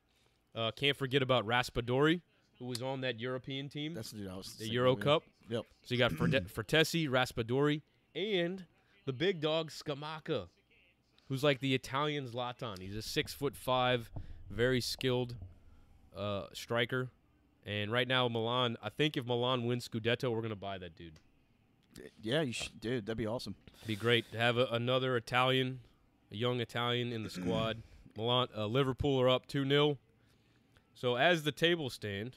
Uh, can't forget about Raspadori, who was on that European team, That's the dude I was. the Euro. Cup. Yep. So you got Ferte- Fertesi, Raspadori, and the big dog Scamacca, who's like the Italian Zlatan. He's a six foot five, very skilled uh, striker. And right now, Milan. I think if Milan wins Scudetto, we're gonna buy that dude. Yeah, you should, dude. That'd be awesome. Be great to have a, another Italian, a young Italian in the squad. Milan, uh, Liverpool are up two 0 So as the tables stand,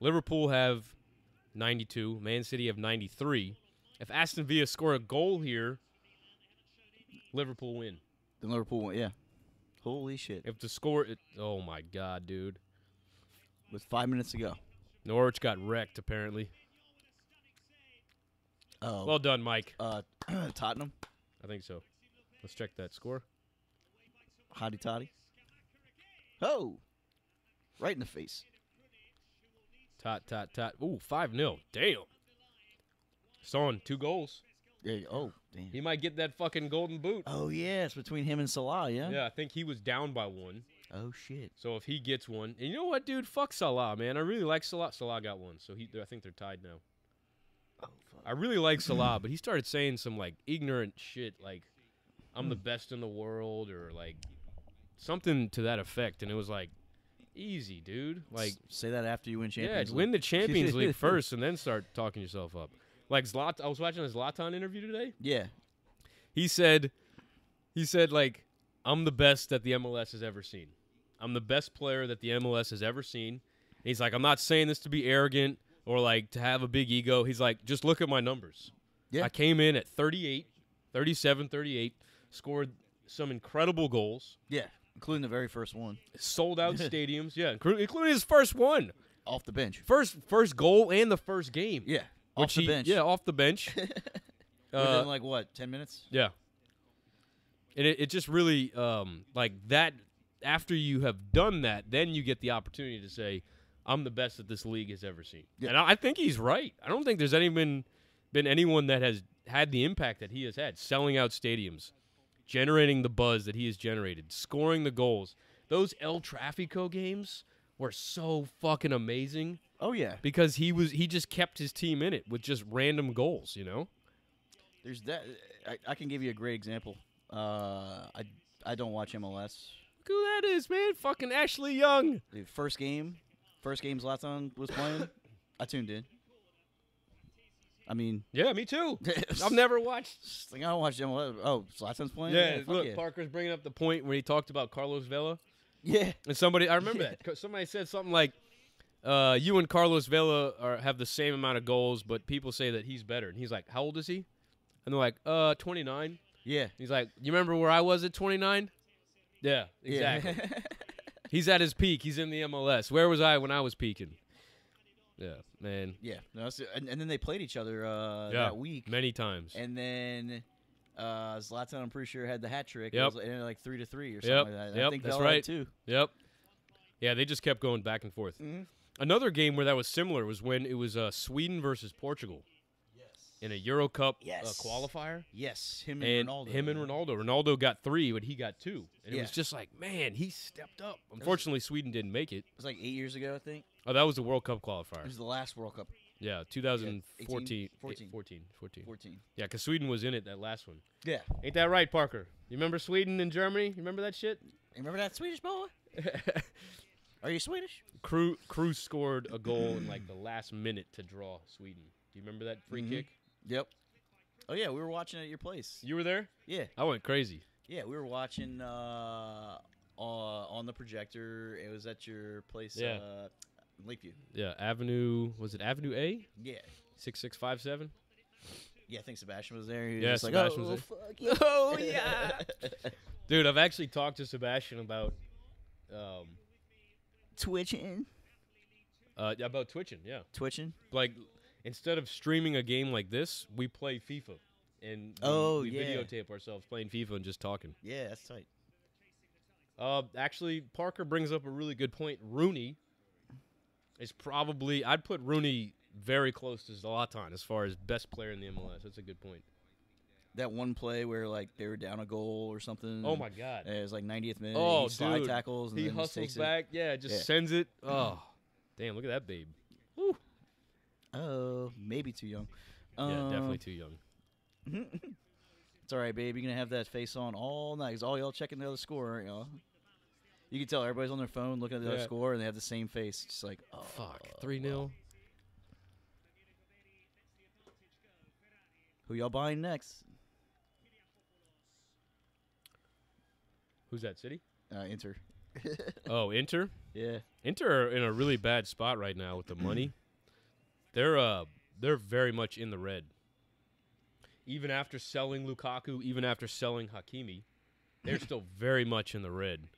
Liverpool have ninety two, Man City have ninety three. If Aston Villa score a goal here, Liverpool win. Then Liverpool win, Yeah. Holy shit! If the score, it, oh my god, dude. With five minutes to go. Norwich got wrecked apparently. Oh. Well done, Mike. uh, Tottenham. I think so. Let's check that score. Hotty toddy. Oh. Right in the face. Tot, tot, tot. Ooh, 5 0. Damn. Son, two goals. Yeah. Oh, damn. He might get that fucking golden boot. Oh yeah, it's between him and Salah. Yeah. Yeah, I think he was down by one. Oh shit. So if he gets one, and you know what, dude? Fuck Salah, man. I really like Salah. Salah got one, so he. I think they're tied now. Oh fuck. I really like Salah, but he started saying some like ignorant shit, like "I'm the hmm. best in the world" or like something to that effect, and it was like, easy, dude. Like, say that after you win Champions. yeah, Champions. win the Champions League first, and then start talking yourself up. Like Zlat, I was watching a Zlatan interview today. Yeah. He said, he said like, I'm the best that the MLS has ever seen. I'm the best player that the MLS has ever seen. And he's like, I'm not saying this to be arrogant or like to have a big ego. He's like, just look at my numbers. Yeah. I came in at 38, 37, 38, scored some incredible goals, Yeah. Including the very first one sold out stadiums, yeah, including his first one, off the bench. first first goal and the first game. Yeah. off the he- bench. Yeah, off the bench. Uh, Within like what? Ten minutes. Yeah. And it, it just really um like that after you have done that, then you get the opportunity to say, I'm the best that this league has ever seen. Yeah. And I, I think he's right. I don't think there's anyone been anyone that has had the impact that he has had, selling out stadiums, generating the buzz that he has generated, scoring the goals. Those El Trafico games were so fucking amazing Oh yeah. because he was he just kept his team in it with just random goals, you know? There's that. I, I can give you a great example. Uh, I I don't watch MLS. Look who that is, man. Fucking Ashley Young. The first game, first game Zlatan was playing, I tuned in. I mean, Yeah, me too. I've never watched. like I don't watch MLS. Oh, Zlatan's playing. Yeah, fuck look, yeah. Parker's bringing up the point where he talked about Carlos Vela, yeah. and somebody I remember that somebody said something like, uh, "You and Carlos Vela are, have the same amount of goals, but people say that he's better." And he's like, "How old is he?" And they're like, "Uh, 29." Yeah. He's like, "You remember where I was at 29?" Yeah, Yeah. exactly. he's at his peak. He's in the MLS. Where was I when I was peaking? Yeah, man. yeah. No, and, and then they played each other uh, Yeah, that week, Many times. and then uh, Zlatan, I'm pretty sure, had the hat trick. Yep. It was, and it like three to three or something Yep, like that. And yep, I think that's had right. too. Yep. Yeah, they just kept going back and forth. Mhm. Another game where that was similar was when it was uh, Sweden versus Portugal in a Euro Cup Yes. uh, qualifier. Yes, him and, And Ronaldo. him and Ronaldo. Ronaldo got three, but he got two. And it was just like, man, he stepped up. Unfortunately, Sweden didn't make it. It was like eight years ago, I think. Oh, that was the World Cup qualifier. It was the last World Cup. Yeah, 2014. 18, 14. 14. 14. 14. Yeah, because Sweden was in it that last one. Yeah. Ain't that right, Parker? You remember Sweden and Germany? You remember that shit? You remember that Swedish boy? Are you Swedish? Crew Kroos scored a goal in like the last minute to draw Sweden. Do you remember that free Mhm. kick? Yep. Oh yeah, we were watching at your place. You were there? Yeah, I went crazy. yeah, we were watching uh, uh on the projector. It was at your place. Yeah. Uh, Lakeview. Yeah, Avenue was it Avenue A? Yeah. Six six five seven? Yeah, I think Sebastian was there. He was Yeah, just like, Sebastian oh, was fuck yeah. Oh yeah. Dude, I've actually talked to Sebastian about um Twitching. uh about twitching, yeah. Twitching. Like instead of streaming a game like this, we play FIFA. And we, Oh, we yeah. videotape ourselves playing FIFA and just talking. Yeah, that's tight. Uh, actually, Parker brings up a really good point. Rooney is probably I'd put Rooney very close to Zlatan as far as best player in the MLS. That's a good point. That one play where like they were down a goal or something. Oh my God, It was like 90th minute. Oh, he slide dude. tackles. And he then hustles takes it. back. Yeah, just Yeah. sends it. Oh, damn! Look at that babe. Oh, maybe too young. Yeah, Um, definitely too young. It's all right, babe. You're gonna have that face on all night. 'cause all y'all checking the other score, aren't y'all? You can tell everybody's on their phone looking at the other score, and they have the same face. Just like, oh, Fuck, three 0 Who y'all buying next? Who's that? City? Uh, Inter. Oh, Inter. Yeah. Inter are in a really bad spot right now with the money. They're uh they're very much in the red. even after selling Lukaku, even after selling Hakimi, they're still very much in the red.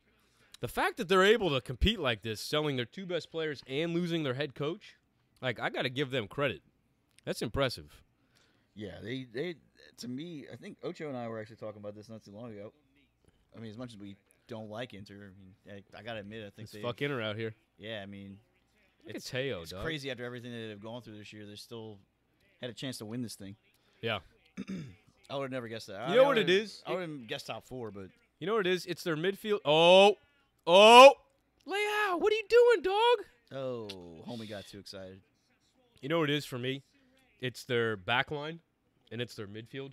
The fact that they're able to compete like this, selling their two best players and losing their head coach, like I got to give them credit. That's impressive. Yeah, they they to me, I think Ocho and I were actually talking about this not too long ago. I mean, as much as we don't like Inter, I mean, I, I gotta admit, I think It's they. fuck Inter out here. Yeah, I mean, Look it's Theo, it's dog. crazy after everything that they've gone through this year. They still had a chance to win this thing. Yeah. I would have never guessed that. You I know what it is? I would have guessed top four, but You know what it is? It's their midfield. Oh, oh, Leao, what are you doing, dog? oh, homie got too excited. You know what it is for me? It's their back line and it's their midfield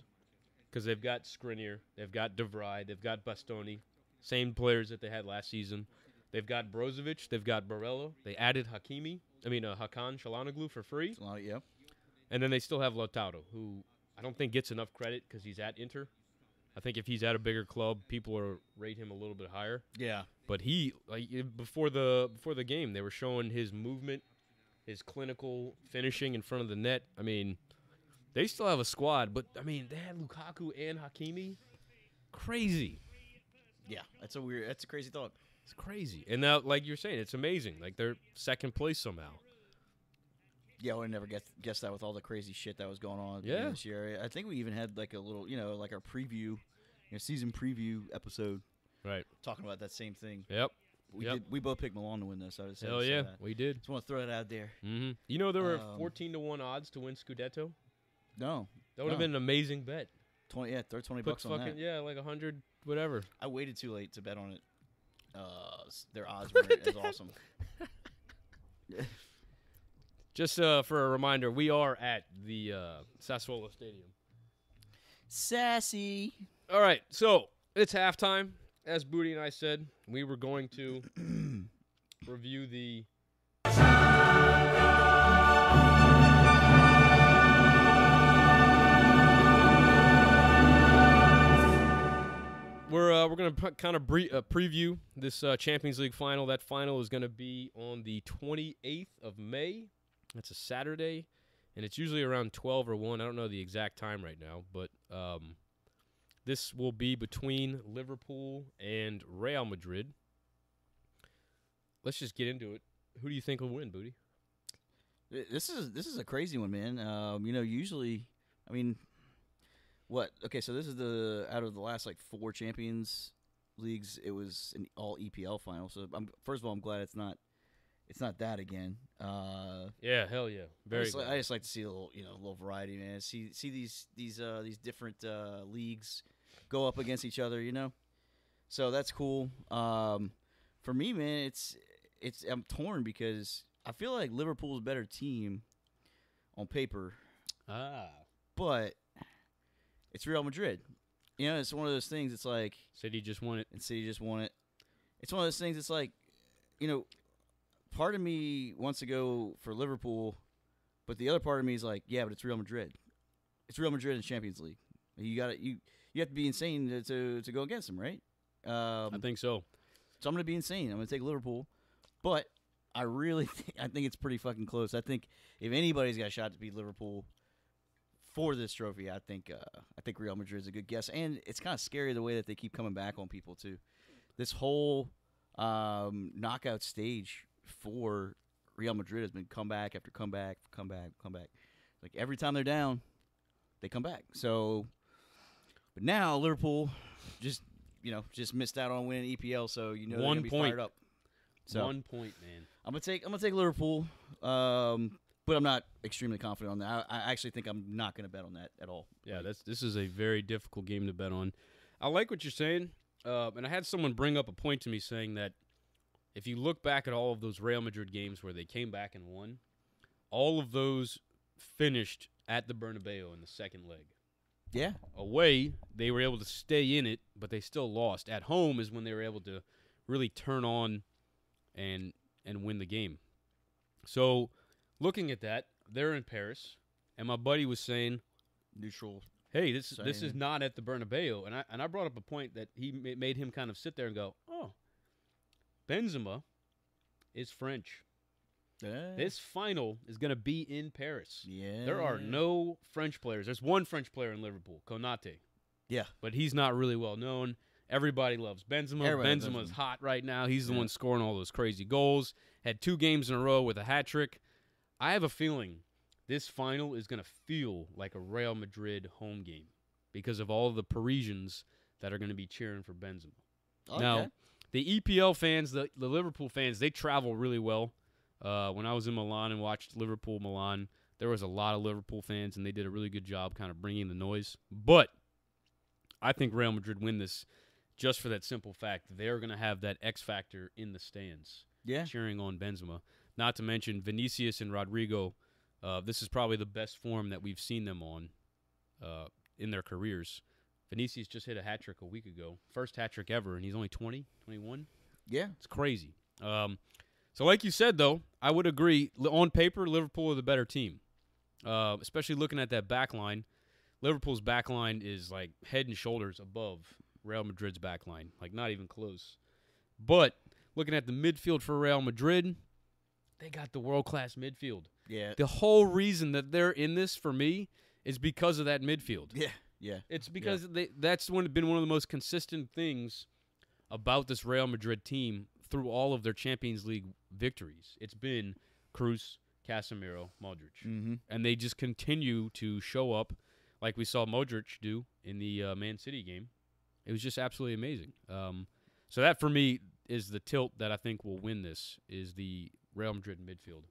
because they've got Skriniar, they've got de Vrij, they've got Bastoni, same players that they had last season. They've got Brozovic, they've got Barella. They added Hakimi, I mean uh, Hakan Çalhanoğlu for free, yeah. and then they still have Lautaro, who I don't think gets enough credit because he's at Inter. I think if he's at a bigger club, people will rate him a little bit higher. Yeah. But he like before the before the game, they were showing his movement, his clinical finishing in front of the net. I mean, they still have a squad, but I mean, they had Lukaku and Hakimi. Crazy. Yeah. That's a weird. That's a crazy thought. It's crazy. And now, like you're saying, it's amazing. Like they're second place somehow. Yeah, I would never guess guessed that with all the crazy shit that was going on at the beginning Yeah. this year. I think we even had like a little, you know, like our preview, you know, season preview episode Right. talking about that same thing. Yep. We Yep. did, we both picked Milan to win this. I just to Hell say yeah, that. we did. Just want to throw that out there. hmm You know there were Um, 14 to one odds to win Scudetto. No, That would have no. been an amazing bet. twenty. Yeah, throw twenty Put bucks on that. yeah, like a hundred, whatever. I waited too late to bet on it. Uh, s- their odds weren't awesome. Just uh, for a reminder, we are at the uh, Sassuolo Stadium. Sassy. All right, so it's halftime. As Booty and I said, we were going to review the. We're uh, we're gonna p- kind of bre- uh, preview this uh, Champions League final. That final is gonna be on the 28th of May. That's a Saturday, and it's usually around 12 or 1. I don't know the exact time right now, but um, this will be between Liverpool and Real Madrid. Let's just get into it. Who do you think will win, Booty? This is this is a crazy one, man. Um, you know, usually, I mean, what? Okay, so this is the out of the last like four Champions leagues, it was an all EPL final. So I'm first of all, I'm glad it's not it's not that again. Uh, Yeah, hell yeah, I very. just. I just like to see a little, you know, a little variety, man. See see these these uh these different uh leagues go up against each other, you know. So that's cool. Um, for me, man, it's it's I'm torn because I feel like Liverpool's a better team on paper, ah, but it's Real Madrid. You know, it's one of those things. It's like City just won it. and City just won it. It's one of those things. It's like, you know, part of me wants to go for Liverpool, but the other part of me is like, yeah, but it's Real Madrid. It's Real Madrid in the Champions League. You got to you you have to be insane to to, to go against them, right? Um, I think so. so I'm gonna be insane. I'm gonna take Liverpool, but I really think I think it's pretty fucking close. I think if anybody's got a shot to beat Liverpool for this trophy, I think uh, I think Real Madrid's a good guess. And it's kind of scary the way that they keep coming back on people too. This whole um, knockout stage for Real Madrid has been comeback after comeback, comeback, comeback. Like every time they're down, they come back. So, but now Liverpool just you know just missed out on winning EPL, so you know One point. fired up. So One point, man. I'm gonna take I'm gonna take Liverpool, um, but I'm not extremely confident on that. I, I actually think I'm not gonna bet on that at all. Yeah, Like, that's this is a very difficult game to bet on. I like what you're saying, uh, and I had someone bring up a point to me saying that if you look back at all of those Real Madrid games where they came back and won, all of those finished at the Bernabeu in the second leg. yeah, Away, they were able to stay in it, but they still lost. At home is when they were able to really turn on and and win the game. So, looking at that, they're in Paris, and my buddy was saying neutral. hey, this this is not at the Bernabeu, and I and I brought up a point that he made him kind of sit there and go, oh, Benzema is French. This final is going to be in Paris. yeah. There are no French players. There's one French player in Liverpool, Konate. Yeah. But he's not really well known. Everybody loves Benzema. Everybody Benzema's Benzema. hot right now. He's the Yeah. one scoring all those crazy goals. Had two games in a row with a hat trick. I have a feeling this final is going to feel like a Real Madrid home game because of all the Parisians that are going to be cheering for Benzema. Okay. Now, the EPL fans, the, the Liverpool fans, they travel really well. Uh, when I was in Milan and watched Liverpool Milan, there was a lot of Liverpool fans, and they did a really good job kind of bringing the noise. But I think Real Madrid win this just for that simple fact they're going to have that X factor in the stands yeah. cheering on Benzema. Not to mention Vinicius and Rodrygo. Uh, this is probably the best form that we've seen them on uh, in their careers. Vinicius just hit a hat trick a week ago, first hat trick ever, and he's only 20, 21. Yeah. It's crazy. Um, so, like you said, though, I would agree. On paper, Liverpool are the better team, uh, especially looking at that back line. Liverpool's back line is like head and shoulders above Real Madrid's back line, like not even close. But looking at the midfield for Real Madrid, they got the world class midfield. Yeah. The whole reason that they're in this for me is because of that midfield. Yeah. Yeah. It's because they, that's one, been one of the most consistent things about this Real Madrid team through all of their Champions League victories. It's been Kroos, Casemiro, Modric, Mm-hmm. and they just continue to show up, like we saw Modric do in the uh, Man City game. It was just absolutely amazing. Um, so that for me is the tilt that I think will win this is the Real Madrid midfield.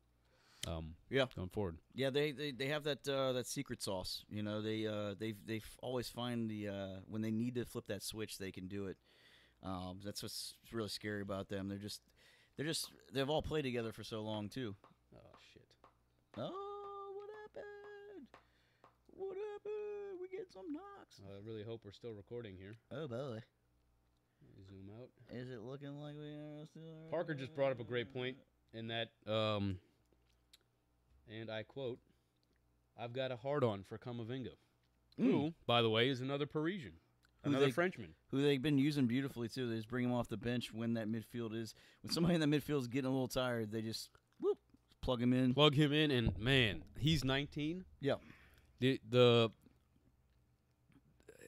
Um, Yeah. going forward. Yeah, they, they, they have that uh, that secret sauce. You know, they uh, they they always find the uh, when they need to flip that switch, they can do it. Um, that's what's really scary about them. They're just they're just they've all played together for so long too. Oh shit! Oh, what happened? What happened? We get some knocks. I really hope we're still recording here. Oh boy, Zoom out. is it looking like we are still? Parker just brought up a great point in that, um, and I quote, "I've got a hard on for Kamavinga, Mm. who, by the way, is another Parisian, Who another they- Frenchman." who they've been using beautifully too. They just bring him off the bench when that midfield is when somebody in that midfield is getting a little tired. They just whoop plug him in. Plug him in, and man, he's 19. Yeah. The the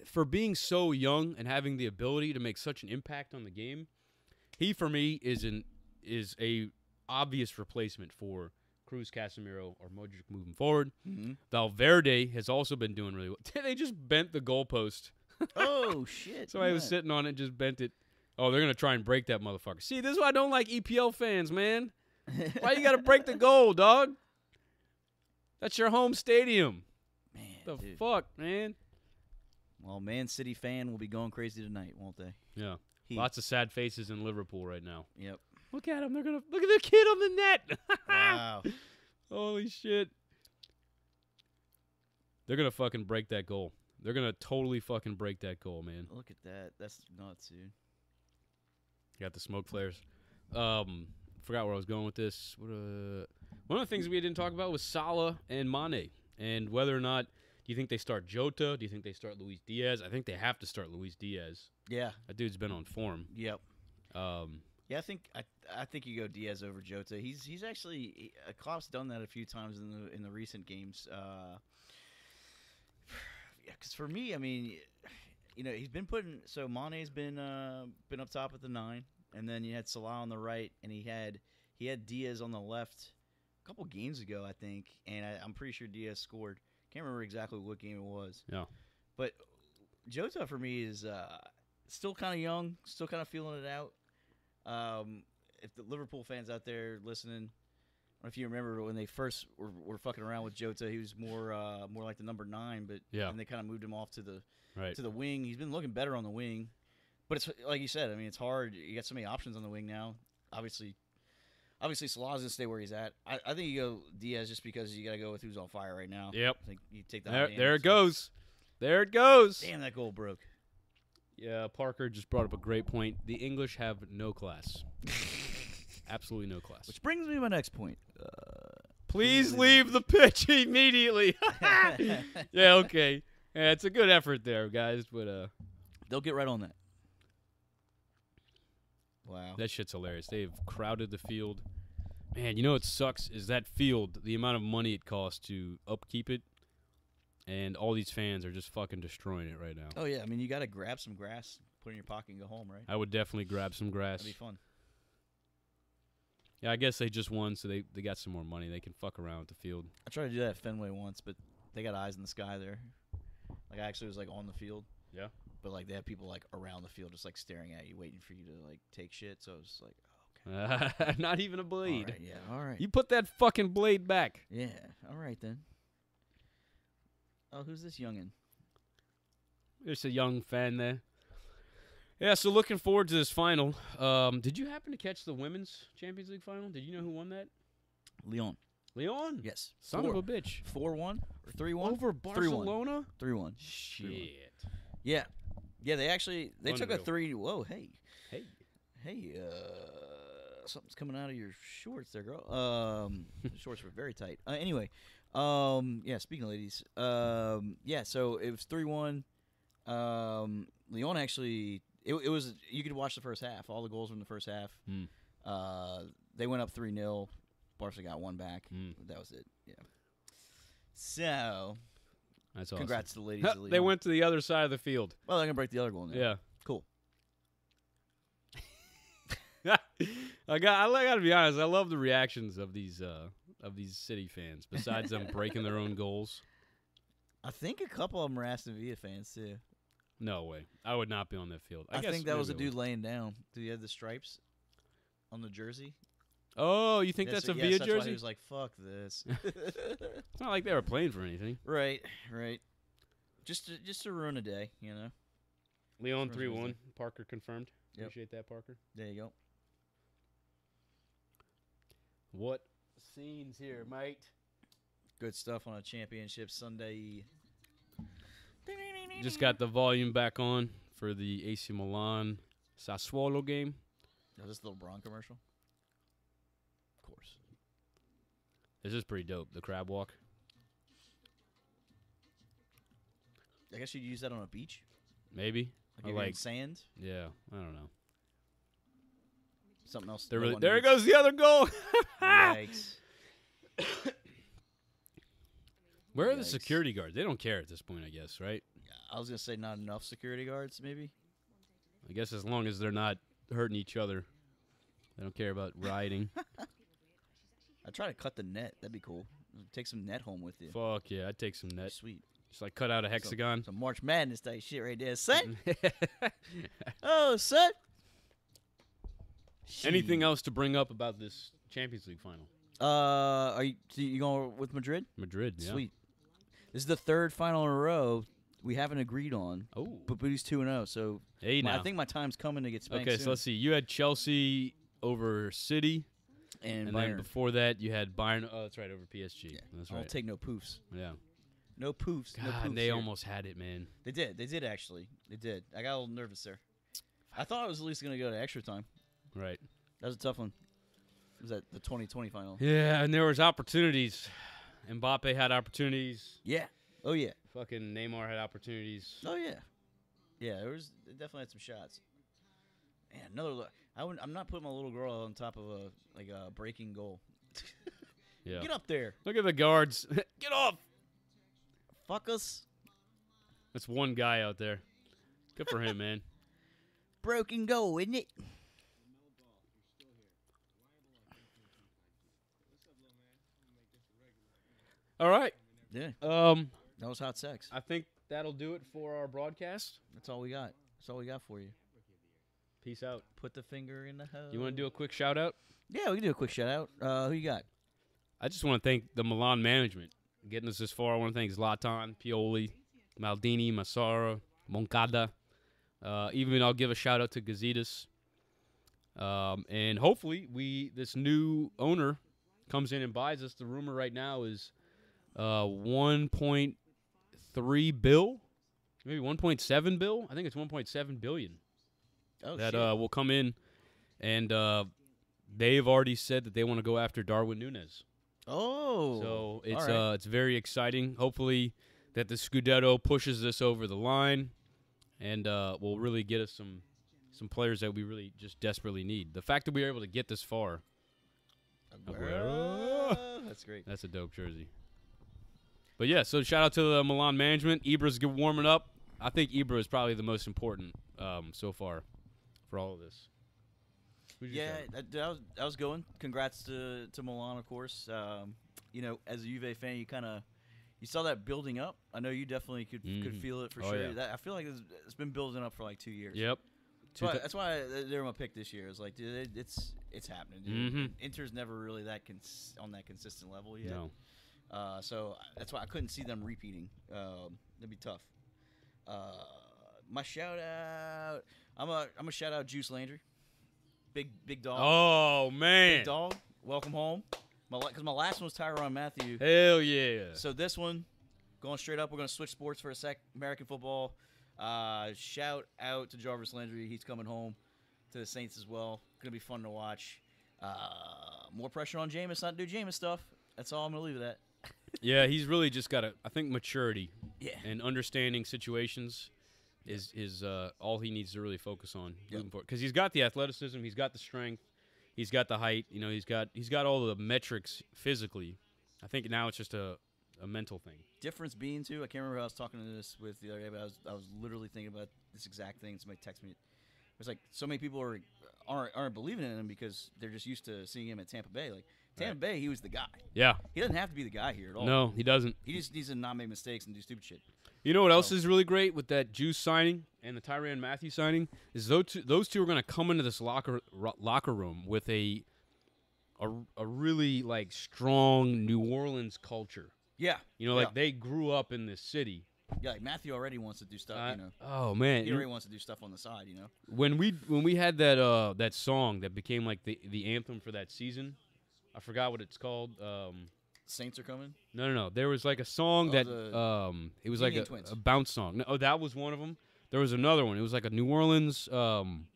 for being so young and having the ability to make such an impact on the game, he for me is an is a obvious replacement for Kroos Casemiro or Modric moving forward. Mm-hmm. Valverde has also been doing really well. they just bent the goalpost. oh shit! So I was sitting on it, just bent it. Oh, they're gonna try and break that motherfucker. See, this is why I don't like EPL fans, man. Why you gotta break the goal, dog? That's your home stadium. Man, The dude. fuck, man. Well, Man City fan will be going crazy tonight, won't they? Yeah. He- Lots of sad faces in Liverpool right now. Yep. Look at him. They're gonna look at the kid on the net. Wow. Holy shit. They're gonna fucking break that goal. They're gonna totally fucking break that goal, man. Look at that. That's nuts, dude. Got the smoke flares. Um, forgot where I was going with this. What, uh, one of the things we didn't talk about was Salah and Mane, and whether or not do you think they start Jota? Do you think they start Luis Diaz? I think they have to start Luis Diaz. Yeah. That dude's been on form. Yep. Um, Yeah, I think I I think you go Diaz over Jota. He's he's actually he- uh, Klopp's done that a few times in the in the recent games. Uh, yeah, because for me, I mean, you know, he's been putting so Mane's been uh, been up top at the nine, and then you had Salah on the right, and he had he had Diaz on the left a couple games ago, I think, and I, I'm pretty sure Diaz scored. Can't remember exactly what game it was. Yeah. but Jota for me is uh, still kind of young, still kind of feeling it out. Um, if the Liverpool fans out there listening, I don't know if you remember when they first were, were fucking around with Jota, he was more uh, more like the number nine, but Yeah. and they kind of moved him off to the right. to the wing. He's been looking better on the wing, but it's like you said. I mean, it's hard. You got so many options on the wing now. Obviously, obviously Salah's gonna stay where he's at. I, I think you go Diaz just because you got to go with who's on fire right now. Yep. I think you take that. There, there it goes. There it goes. Damn, that goal broke. Yeah, Parker just brought up a great point. The English have no class. Absolutely no class. Which brings me to my next point. Uh, Please leave the pitch immediately. yeah, okay. Yeah, it's a good effort there, guys, but uh They'll get right on that. Wow. that shit's hilarious. They've crowded the field. Man, you know what sucks is that field, the amount of money it costs to upkeep it, and all these fans are just fucking destroying it right now. Oh yeah, I mean you got to grab some grass, put it in your pocket, and go home, right? I would definitely grab some grass. That'd be fun. Yeah, I guess they just won, so they, they got some more money. They can fuck around with the field. I tried to do that at Fenway once, but they got eyes in the sky there. Like I actually was like on the field. Yeah. But like they have people like around the field just like staring at you, waiting for you to like take shit. So it was like, oh, okay. Not even a all blade. right, yeah, all right. You put that fucking blade back. yeah, all right then. Oh, who's this youngin? There's a young fan there. Yeah, so looking forward to this final. Um, did you happen to catch the women's Champions League final? Did you know who won that? Lyon. Lyon. Yes. Son Four, of a bitch. four one or three one Over 3-1. Barcelona? three one. Shit. Yeah, yeah. They actually they took a three. Whoa, hey, Hey. hey. Uh, something's coming out of your shorts there, girl. Um, the shorts were very tight. Uh, anyway, um, yeah. Speaking of ladies, um, yeah. So it was three one. Um, Lyon actually. It, it was you could watch the first half. All the goals were in the first half. Hmm. Uh, they went up three 0 Barca got one back. Hmm. That was it. Yeah. So That's awesome. congrats to the ladies. of they went to the other side of the field. Well, they're gonna break the other goal now. Yeah. Cool. I got. I got to be honest. I love the reactions of these uh, of these City fans. Besides them breaking their own goals, I think a couple of them are Aston Villa fans too. No way. I would not be on that field. I, I, guess think that was a maybe I dude laying down. Did he have the stripes on the jersey? Oh, you think Yes, that's a yes, Villa that's why jersey? He was like, "Fuck this." It's not like they were playing for anything. right, right. Just to, just to ruin a day, you know. Lyon First three one. Parker confirmed. Yep. Appreciate that, Parker. There you go. What scenes here, mate? Good stuff on a championship Sunday. Just got the volume back on for the AC Milan Sassuolo game. Was this little Braun commercial? Of course. This is pretty dope. The crab walk. I guess you'd use that on a beach, Maybe. like, I if you're in like- sand. Yeah. I don't know. Something else. They're no really, there goes the other goal. Yikes. Where are the security guards? They don't care at this point, I guess, right? I was gonna say not enough security guards, maybe. I guess as long as they're not hurting each other, they don't care about rioting. I'd try to cut the net. That'd be cool. Take some net home with you. Fuck yeah, I'd take some net. Sweet. Just like cut out a hexagon. Some March Madness type shit right there, son. oh, son. Anything else to bring up about this Champions League final? Uh, are you so you going with Madrid? Madrid, yeah. Sweet. This is the third final in a row we haven't agreed on. Oh, But Booty's two and zero, so hey my- now. I think my time's coming to get spanked. okay, so let's see. You had Chelsea over City, and, and, then before that you had Bayern. Oh, that's right, over PSG. Yeah, That's I'll take no poofs. yeah. No poofs. no God, poofs they here. almost had it, man. They did. They did actually. They did. I got a little nervous there. I thought I was at least gonna go to extra time. Right. That was a tough one. Was that the 2020 final? Yeah, and there was opportunities. Mbappe had opportunities. Yeah. Oh yeah. Fucking Neymar had opportunities. Oh yeah. Yeah, there was they definitely had some shots. Man, another look. I wouldn't, I'm not putting my little girl on top of a like a breaking goal. Yeah. Get up there, Look at the guards. Get off. fuck us. That's one guy out there. Good for him, man. Broken goal, isn't it? All right. Yeah, Um, that was hot sex. I think that'll do it for our broadcast. That's all we got. That's all we got for you. Peace out. Put the finger in the hole. You want to do a quick shout out? Yeah, we can do a quick shout out. Uh, who you got? I just want to thank the Milan management getting us this far. I want to thank Zlatan, Pioli, Maldini, Massara, Moncada. Uh, even I'll give a shout out to Gazidis. Um, and hopefully we this new owner comes in and buys us. The rumor right now is uh, 1.3 bill, maybe 1.7 bill. I think it's 1.7 billion Oh that uh, will come in, and uh, they've already said that they want to go after Darwin Nunez. oh. So it's right. uh it's very exciting. Hopefully that the Scudetto pushes this over the line, and uh, will really get us some some players that we really just desperately need. The fact that we were able to get this far Aguero. That's great. That's a dope jersey. But yeah, so shout out to the Milan management. Ibra's get warming up. I think Ibra is probably the most important um, so far for all of this. Yeah, that, that was that was going. Congrats to to Milan, of course. Um, you know, as a Juve fan, you kind of you saw that building up. I know you definitely could could Mhm. feel it for Oh, sure. yeah. That, I feel like it's, it's been building up for like two years. Yep. That's why, that's why they're my pick this year. It's like, dude, it, it's it's happening. Dude. Mhm. Inter's never really that cons- on that consistent level yet. No. Uh, so that's why I couldn't see them repeating. Um, that'd be tough. Uh, my shout out, I'm a I'm a shout out Juice Landry, big big dog, Oh man. big dog. Welcome home. My because my last one was Tyrann Mathieu. Hell yeah. So this one, going straight up, we're gonna switch sports for a sec. American football. Uh, shout out to Jarvis Landry. He's coming home to the Saints as well. Gonna be fun to watch. Uh, more pressure on Jameis not do Jameis stuff. That's all I'm gonna leave it at. Yeah, he's really just got a I think maturity Yeah. and understanding situations is is uh, all he needs to really focus on Yep. Because he's got the athleticism, he's got the strength, he's got the height. You know, he's got he's got all the metrics physically. I think now it's just a a mental thing. Difference being too, I can't remember who I was talking to this with the other day, but I was I was literally thinking about this exact thing. Somebody texted me. It was like so many people are aren't aren't believing in him because they're just used to seeing him at Tampa Bay. Like Tampa Bay, he was the guy. Yeah. He doesn't have to be the guy here at all. No, he doesn't. He just needs to not make mistakes and do stupid shit. You know what else is really great with that Juice signing and the Tyrann Mathieu signing is those two, those two are going to come into this locker locker room with a, a a really like strong New Orleans culture. Yeah. You know, Yeah. like they grew up in this city. Yeah, like Mathieu already wants to do stuff, Uh, you know. oh man, He already wants to do stuff on the side, you know. when we when we had that uh that song that became like the the anthem for that season, I forgot what it's called. Um, Saints are coming. no, no, no. There was like a song Oh, that um it was like a, a bounce song. No, oh, that was one of them. There was another one. It was like a New Orleans um.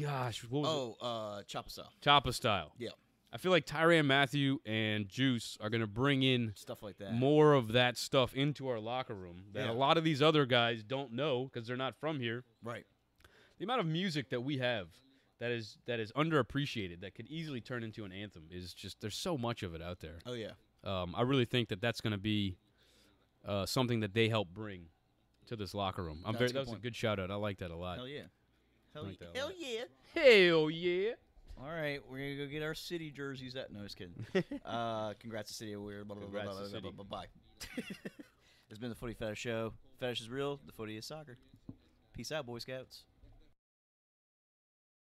Gosh, what was it? Oh, uh, style. Choppa style. Yeah. I feel like Tyrann Mathieu and Juice are gonna bring in Stuff like that. more of that stuff into our locker room that Yeah. a lot of these other guys don't know because they're not from here. Right. the amount of music that we have that is that is underappreciated that could easily turn into an anthem is just there's so much of it out there. Oh, yeah. Um, I really think that that's going to be uh, something that they help bring to this locker room. I'm That's very good that was a good shout out. I like that a lot. Hell yeah. Hell, like yeah. Hell yeah. Hell yeah! All right, we're gonna go get our city jerseys. That no, just kidding. uh, congrats to City of Weird. Blah, blah, blah, blah, blah, blah, blah, blah, bye. it's been the Footy Fetish Show. Fetish is real. The footy is soccer. Peace out, Boy Scouts.